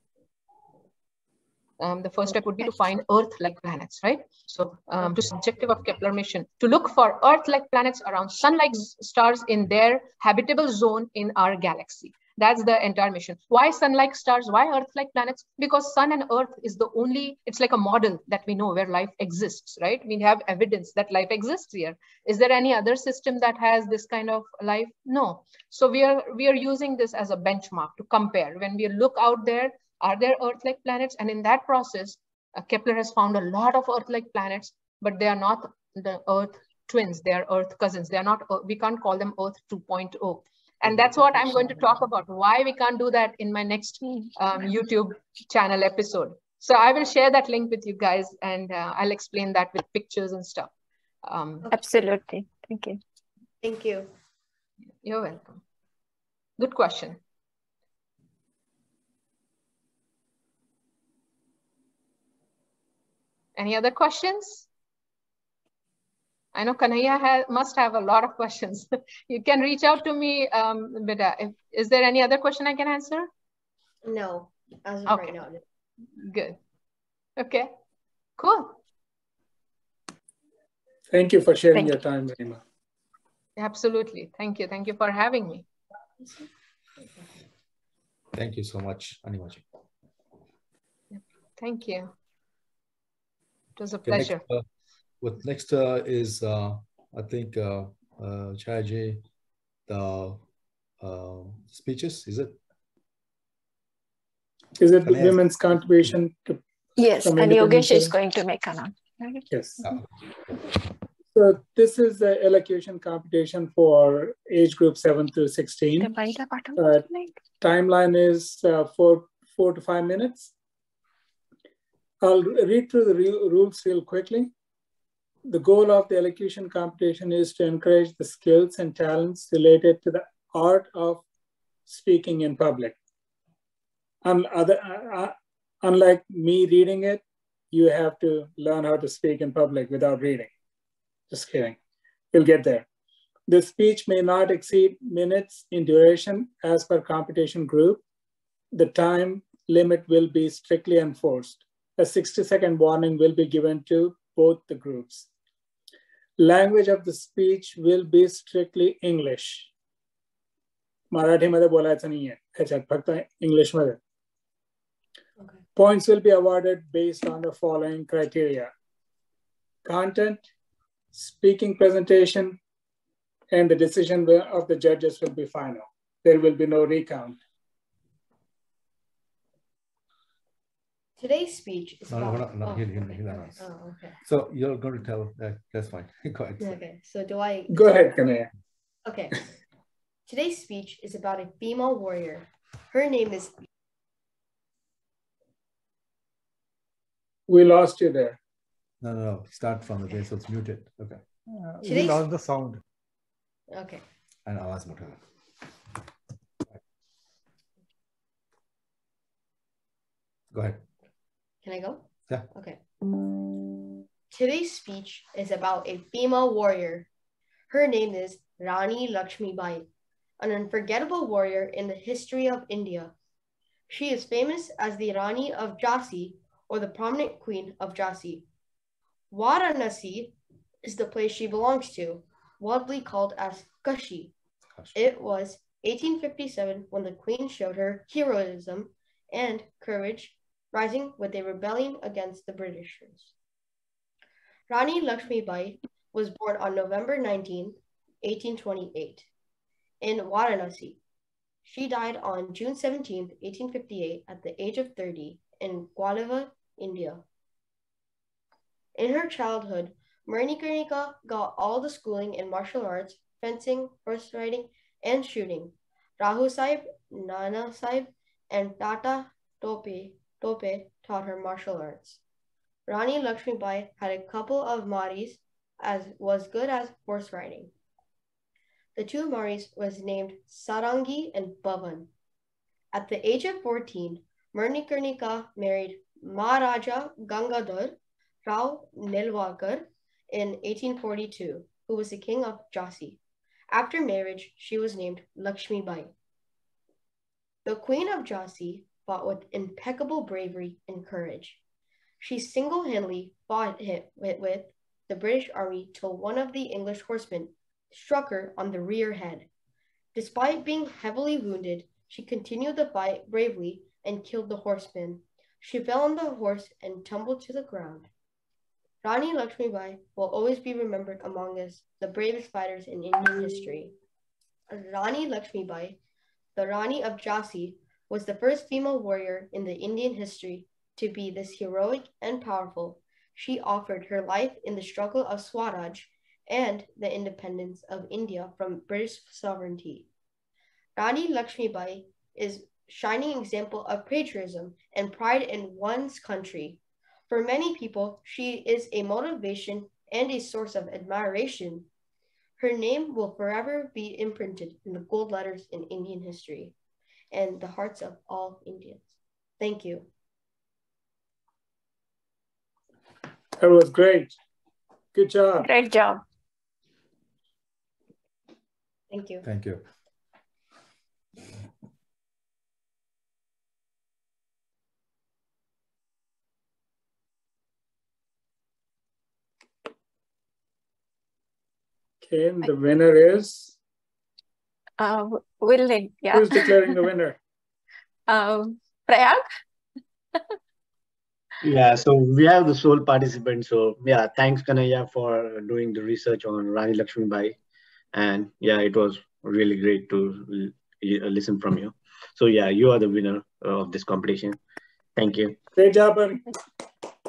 [SPEAKER 4] Um, the first step would be to find Earth-like planets, right? So um, to subjective of Kepler mission, to look for Earth-like planets around Sun-like stars in their habitable zone in our galaxy. That's the entire mission. Why sun-like stars? Why Earth-like planets? Because sun and Earth is the only, it's like a model that we know where life exists, right? We have evidence that life exists here. Is there any other system that has this kind of life? No. So we are, we are using this as a benchmark to compare. When we look out there, are there Earth-like planets? And in that process, uh, Kepler has found a lot of Earth-like planets, but they are not the Earth twins. They are Earth cousins. They are not, uh, we can't call them Earth 2.0 and that's what I'm going to talk about, why we can't do that in my next um, YouTube channel episode. So I will share that link with you guys and uh, I'll explain that with pictures and stuff.
[SPEAKER 1] Um, Absolutely. Thank you.
[SPEAKER 5] Thank you.
[SPEAKER 4] You're welcome. Good question. Any other questions? I know Kanaya has, must have a lot of questions. <laughs> you can reach out to me, um, but uh, if, is there any other question I can answer?
[SPEAKER 5] No, as of okay. right now.
[SPEAKER 4] Good. Okay, cool.
[SPEAKER 10] Thank you for sharing Thank your you. time, Rima.
[SPEAKER 4] Absolutely. Thank you. Thank you for having me.
[SPEAKER 2] Thank you so much, Animaji.
[SPEAKER 4] Thank you. It was a pleasure. Next,
[SPEAKER 2] what next uh, is, uh, I think, uh, uh, Chaji, the uh, speeches, is it?
[SPEAKER 10] Is it the women's contribution to
[SPEAKER 1] Yes, and Yogesh is going to make an
[SPEAKER 10] Yes. So this is the elocution competition for age group 7 to 16. Uh, timeline is uh, four, four to five minutes. I'll read through the rules real quickly the goal of the elocution competition is to encourage the skills and talents related to the art of speaking in public. Other, uh, uh, unlike me reading it, you have to learn how to speak in public without reading. Just kidding. You'll get there. The speech may not exceed minutes in duration as per competition group. The time limit will be strictly enforced. A 60 second warning will be given to both the groups Language of the speech will be strictly English. मराठीमध्ये बोलायचं नाहीये ह्याच्यात फक्त इंग्लिशमध्ये Points will be awarded based on the following criteria. Content, speaking presentation, and the decision of the judges will be final. There will be no recount.
[SPEAKER 5] Today's speech is
[SPEAKER 2] no,
[SPEAKER 5] about...
[SPEAKER 2] No,
[SPEAKER 5] oh, okay. Oh, okay.
[SPEAKER 2] So you're going to tell, uh, that's fine, <laughs> go ahead.
[SPEAKER 5] Okay, so do I...
[SPEAKER 10] Go ahead, Kanaya.
[SPEAKER 5] Okay. Today's speech is about a female warrior. Her name is...
[SPEAKER 10] We lost you there.
[SPEAKER 2] No, no, no, start from the okay. day, so it's muted, okay.
[SPEAKER 7] Uh, We lost the sound.
[SPEAKER 5] Okay.
[SPEAKER 2] And awaz mutha. Go ahead.
[SPEAKER 5] Can I go?
[SPEAKER 2] Yeah.
[SPEAKER 5] Okay. Today's speech is about a female warrior. Her name is Rani Lakshmi Bai, an unforgettable warrior in the history of India. She is famous as the Rani of Jhansi or the prominent queen of Jhansi. Varanasi is the place she belongs to, widely called as Kashi. It was 1857 when the queen showed her heroism and courage, rising with a rebellion against the Britishers. Rani Lakshmi Bai was born on November 19, 1828, in Varanasi. She died on June 17, 1858, at the age of 30 in Gwalior, India. In her childhood, Manikarnika got all the schooling in martial arts, fencing, horse riding, and shooting. Rao Sahib, Nana Sahib, and Tatya Tope, Tope taught her martial arts. Rani Lakshmi Bai had a couple of Maris as was good as horse riding. The two Maris was named Sarangi and Bhavan. At the age of 14, Manikarnika married Maharaja Gangadhar Rao Newalkar in 1842, who was the king of Jhansi. After marriage, she was named Lakshmi Bai. The queen of Jhansi fought with impeccable bravery and courage. She single-handedly fought it with the British army till one of the English horsemen struck her on the rear head. Despite being heavily wounded, she continued the fight bravely and killed the horseman. She fell on the horse and tumbled to the ground. Rani Lakshmi Bai will always be remembered among us, the bravest fighters in Indian history. Rani Lakshmi Bai, the Rani of Jhansi, was the first female warrior in the Indian history to be this heroic and powerful. She offered her life in the struggle of Swaraj and the independence of India from British sovereignty. Rani Lakshmi Bai is shining example of patriotism and pride in one's country. For many people, she is a motivation and a source of admiration. Her name will forever be imprinted in the gold letters in Indian history and the hearts of all Indians. Thank you.
[SPEAKER 10] That was great. Good job.
[SPEAKER 1] Great job.
[SPEAKER 5] Thank you.
[SPEAKER 2] Thank you.
[SPEAKER 10] Okay, and the winner is?
[SPEAKER 1] Uh, will it, yeah.
[SPEAKER 10] Who's declaring the winner? <laughs>
[SPEAKER 1] um, Prayag? <laughs>
[SPEAKER 3] yeah, so we have the sole participant. So yeah, thanks Kanaya for doing the research on Rani Lakshmi Bai. And yeah, it was really great to listen from you. So yeah, you are the winner of this competition. Thank you.
[SPEAKER 10] Great job, buddy.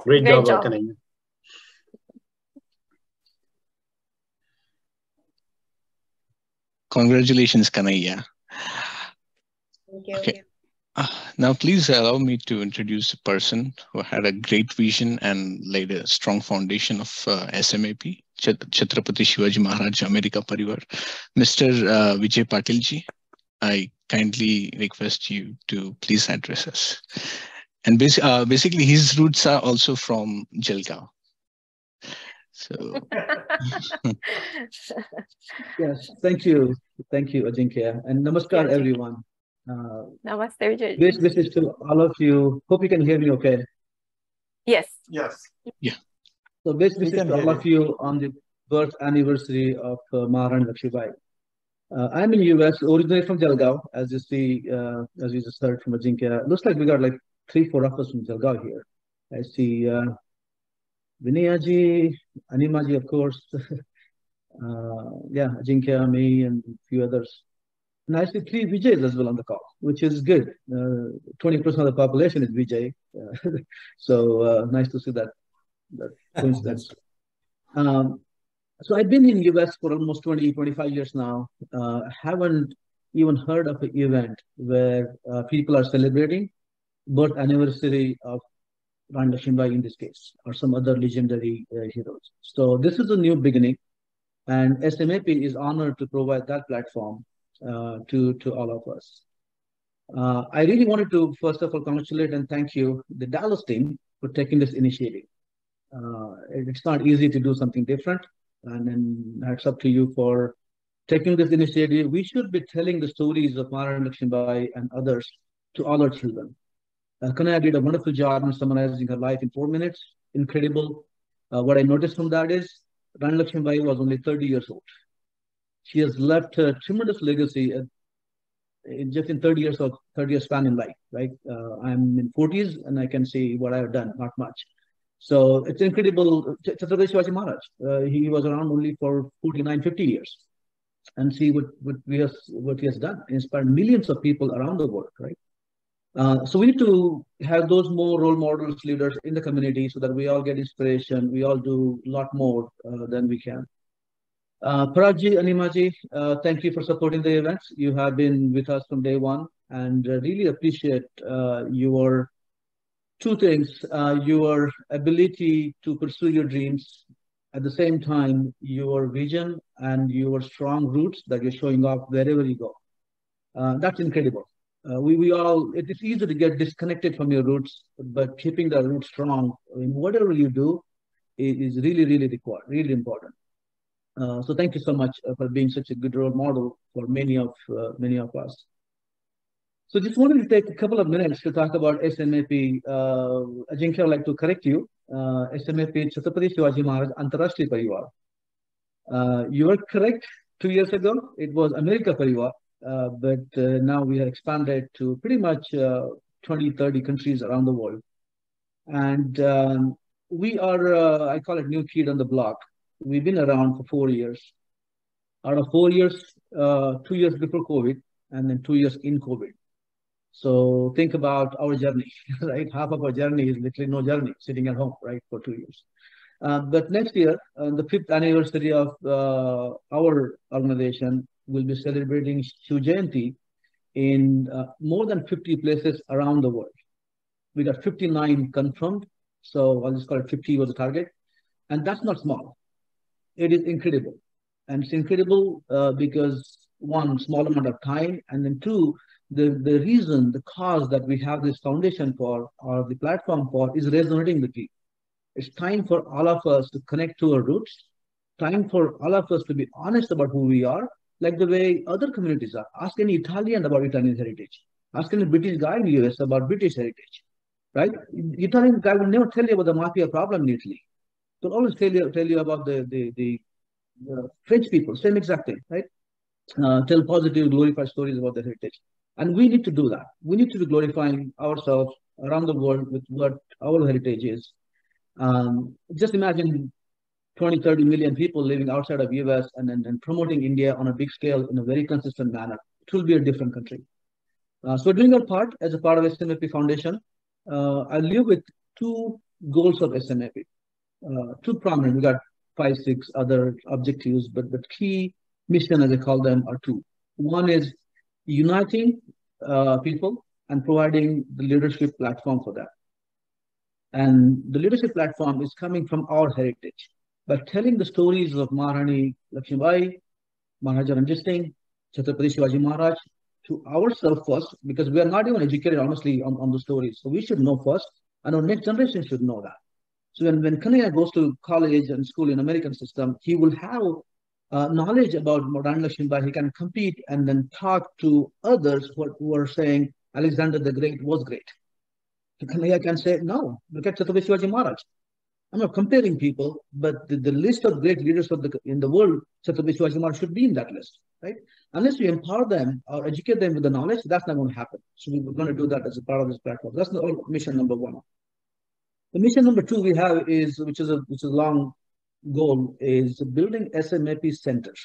[SPEAKER 3] Great,
[SPEAKER 1] Great
[SPEAKER 3] job,
[SPEAKER 1] job.
[SPEAKER 3] Kanaya.
[SPEAKER 12] Congratulations, Kanaya.
[SPEAKER 5] Thank you.
[SPEAKER 12] Okay. Uh, now, please allow me to introduce a person who had a great vision and laid a strong foundation of uh, SMAP, Chhat- Chhatrapati Shivaji Maharaj America Parivar, Mr. Uh, Vijay Patilji. I kindly request you to please address us. And bas- uh, basically, his roots are also from Jalgaon. So <laughs>
[SPEAKER 11] yes, thank you, thank you, Ajinkya, and namaskar, everyone. Uh,
[SPEAKER 1] Namaste, Vijay.
[SPEAKER 11] best wishes to all of you. Hope you can hear me okay.
[SPEAKER 1] Yes.
[SPEAKER 7] Yes.
[SPEAKER 12] Yeah.
[SPEAKER 11] So best
[SPEAKER 7] We
[SPEAKER 11] wishes to all of you on the birth anniversary of uh, Maharani Lakshmibai. Uh, I'm in US, originally from Jalgaon, as you see, uh, as you just heard from Ajinkya. Looks like we got like three, four of us from Jalgaon here. I see uh, Vinayaji, Animaji, of course. <laughs> uh, yeah, Ajinkya, me, and a few others. And I see three Vijays as well on the call, which is good. Uh, 20% of the population is Vijay. Uh, <laughs> so uh, nice to see that, that coincidence. <laughs> um, so I've been in US for almost 20, 25 years now. Uh, haven't even heard of an event where uh, people are celebrating birth anniversary of Rani Lakshmibai in this case, or some other legendary uh, heroes. So this is a new beginning, and SMAP is honored to provide that platform uh, to to all of us. Uh, I really wanted to first of all congratulate and thank you, the Dallas team, for taking this initiative. Uh, it's not easy to do something different, and then hats up to you for taking this initiative. We should be telling the stories of Maharani Lakshmibai and others to all our children. Uh, Kanaya did a wonderful job in summarizing her life in four minutes. Incredible. Uh, what I noticed from that is Rani Lakshmibai was only 30 years old. She has left a tremendous legacy uh, in just in 30 years of 30 years span in life, right? Uh, I'm in 40s and I can see what I have done, not much. So it's incredible. Ch- Chhatrapati Shivaji Maharaj, uh, he was around only for 49, 50 years. And see what, what, we has, what he has done, inspired millions of people around the world, right? Uh, so we need to have those more role models, leaders in the community so that we all get inspiration. We all do a lot more uh, than we can. Uh, Paragji, Animaji, uh, thank you for supporting the events. You have been with us from day one and uh, really appreciate uh, your two things, your ability to pursue your dreams, at the same time, your vision and your strong roots that you're showing off wherever you go. That's incredible. Uh, we, we all, it is easy to get disconnected from your roots, but keeping the roots strong in whatever you do is, really, really required, really important. Uh, so thank you so much uh, for being such a good role model for many of uh, many of us. So just wanted to take a couple of minutes to talk about SMAP. Uh, Ajinkya, I'd like to correct you. Uh, SMAP Chhatrapati Shivaji Maharaj Antarashtriya Parivar. Uh, you were correct two years ago. It was America Parivar, but uh, now we have expanded to pretty much uh, 20, 30 countries around the world. And um, we are, uh, I call it new kid on the block. We've been around for four years. Out of four years, uh, two years before COVID, and then two years in COVID. So think about our journey, <laughs> right? Half of our journey is literally no journey, sitting at home, right, for two years. Uh, but next year, on the fifth anniversary of uh, our organization, we'll be celebrating Shiv in uh, more than 50 places around the world. We got 59 confirmed, so I'll just call it 50 was the target. And that's not small. It is incredible. And it's incredible uh, because one, small amount of time, and then two, the, the reason, the cause that we have this foundation for or the platform for is resonating with people. It's time for all of us to connect to our roots, time for all of us to be honest about who we are, like the way other communities are. Ask any Italian about Italian heritage. Ask any British guy in the US about British heritage, right? Italian guy will never tell you about the mafia problem in Italy. They'll always tell you, tell you about the, the, the, the French people, same exact thing, right? Uh, tell positive, glorified stories about the heritage. And we need to do that. We need to be glorifying ourselves around the world with what our heritage is. Um, just imagine 20, 30 million people living outside of US and, and, and promoting India on a big scale in a very consistent manner. It will be a different country. Uh, so doing our part as a part of SMAP Foundation, uh, I live with two goals of SMAP, uh, two prominent. We got five, six other objectives, but the key mission, as I call them, are two. One is uniting uh, people and providing the leadership platform for that. And the leadership platform is coming from our heritage. By telling the stories of Maharani Lakshmibai, Maharaja Ranjit Singh, Chhatrapati Shivaji Maharaj, to ourselves first, because we are not even educated, honestly, on, on the stories. So we should know first, and our next generation should know that. So when, when Kanaya goes to college and school in American system, he will have uh, knowledge about Rani Lakshmibai. He can compete and then talk to others who are, who are saying Alexander the Great was great. Kanaya can say, no, look at Chhatrapati Shivaji Maharaj. I'm not comparing people, but the, the list of great leaders of the in the world, Chhatrapati should be in that list, right? Unless we empower them or educate them with the knowledge, that's not going to happen. So we're going to do that as a part of this platform. That's the mission number one. The mission number two we have is, which is a which is a long goal, is building SMAP centers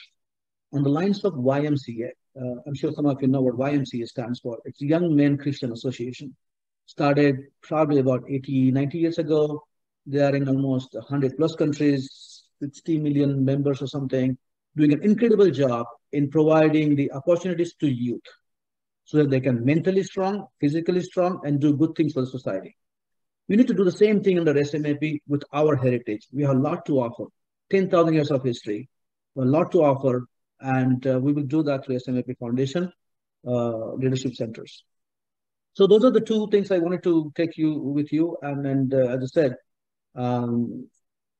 [SPEAKER 11] on the lines of YMCA. Uh, I'm sure some of you know what YMCA stands for. It's Young Men Christian Association. Started probably about 80, 90 years ago they are in almost 100 plus countries, 60 million members or something, doing an incredible job in providing the opportunities to youth so that they can mentally strong, physically strong, and do good things for the society. We need to do the same thing under SMAP with our heritage. We have a lot to offer, 10,000 years of history, a lot to offer, and uh, we will do that through SMAP Foundation uh, leadership centers. So those are the two things I wanted to take you with you. And, and uh, as I said, um,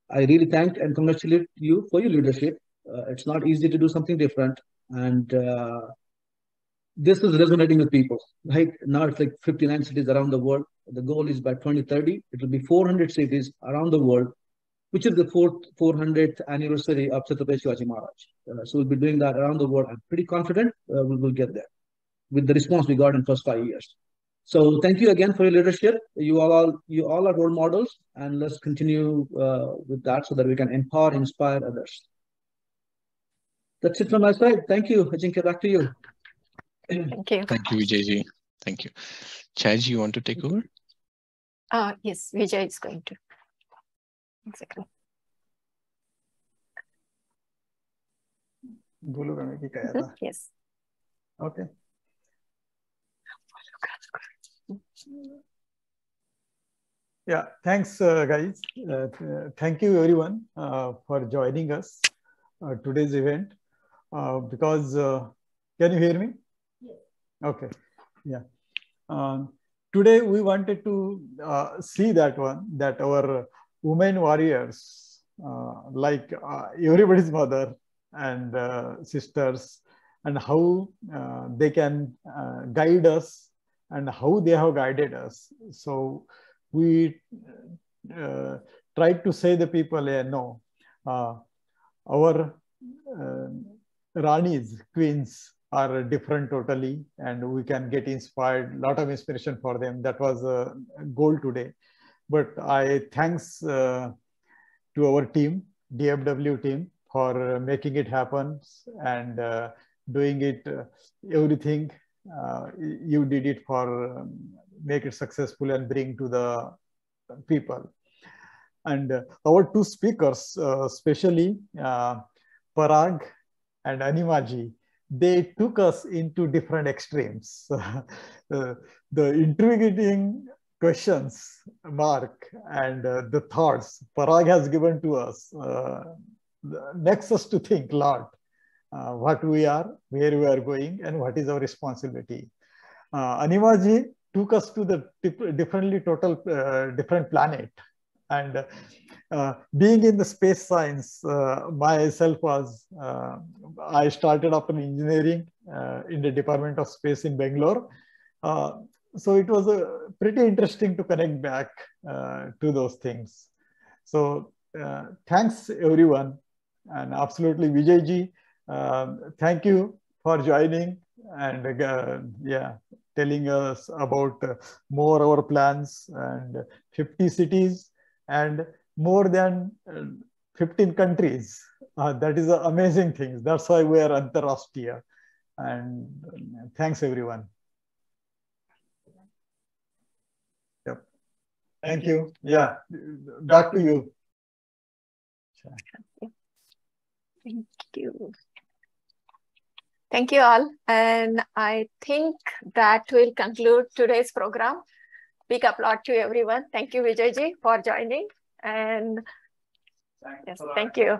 [SPEAKER 11] I really thank and congratulate you for your leadership. Uh, it's not easy to do something different. And uh, this is resonating with people, right? Now it's like 59 cities around the world. The goal is by 2030, it will be 400 cities around the world, which is the fourth 400th anniversary of Chhatrapati Shivaji Maharaj. Uh, so we'll be doing that around the world. I'm pretty confident uh, we will get there with the response we got in first five years. So thank you again for your leadership. You all, you all are role models, and let's continue uh, with that so that we can empower, inspire others. That's it from my side. Thank you, Ajinkya. Back to you.
[SPEAKER 1] Thank you.
[SPEAKER 12] Thank you, Vijayji. Thank you. Chaj, you want to take over?
[SPEAKER 1] Uh, yes, Vijay is going to. Exactly. <laughs> Yes.
[SPEAKER 7] Okay. Yeah, thanks, uh, guys. Uh, thank you, everyone, uh, for joining us uh, today's event. Uh, because, uh, can you hear me? Yes. Okay. Yeah. Um, today, we wanted to see that one, that our women warriors, like everybody's mother and sisters, and how they can guide us and how they have guided us. So we uh, tried to say the people, yeah, no, uh, our uh, Ranis, queens are different totally and we can get inspired, lot of inspiration for them. That was a goal today. But I thanks uh, to our team, DFW team for making it happen and uh, doing it, uh, everything uh, you did it for um, make it successful and bring to the people. And uh, our two speakers, uh, especially Parag and Animaji, they took us into different extremes. <laughs> uh, the intriguing questions, Mark, and uh, the thoughts Parag has given to us uh, makes us to think a lot uh, what we are, where we are going, and what is our responsibility. Uh, Animaji took us to the differently total uh, different planet. And uh, being in the space science, uh, myself was, uh, I started up in engineering uh, in the Department of Space in Bangalore. so it was pretty interesting to connect back to those things. So thanks everyone and absolutely Vijayji um, thank you for joining and uh, yeah, telling us about uh, more our plans and 50 cities and more than uh, 15 countries. Uh, that is an amazing thing. That's why we are Antarashtriya. And thanks everyone. Yep. Thank you. Yeah, back to you.
[SPEAKER 1] Thank you. Thank you all. And I think that will conclude today's program. Big applaud to everyone. Thank you, Vijayji, for joining. And Thanks yes, thank you.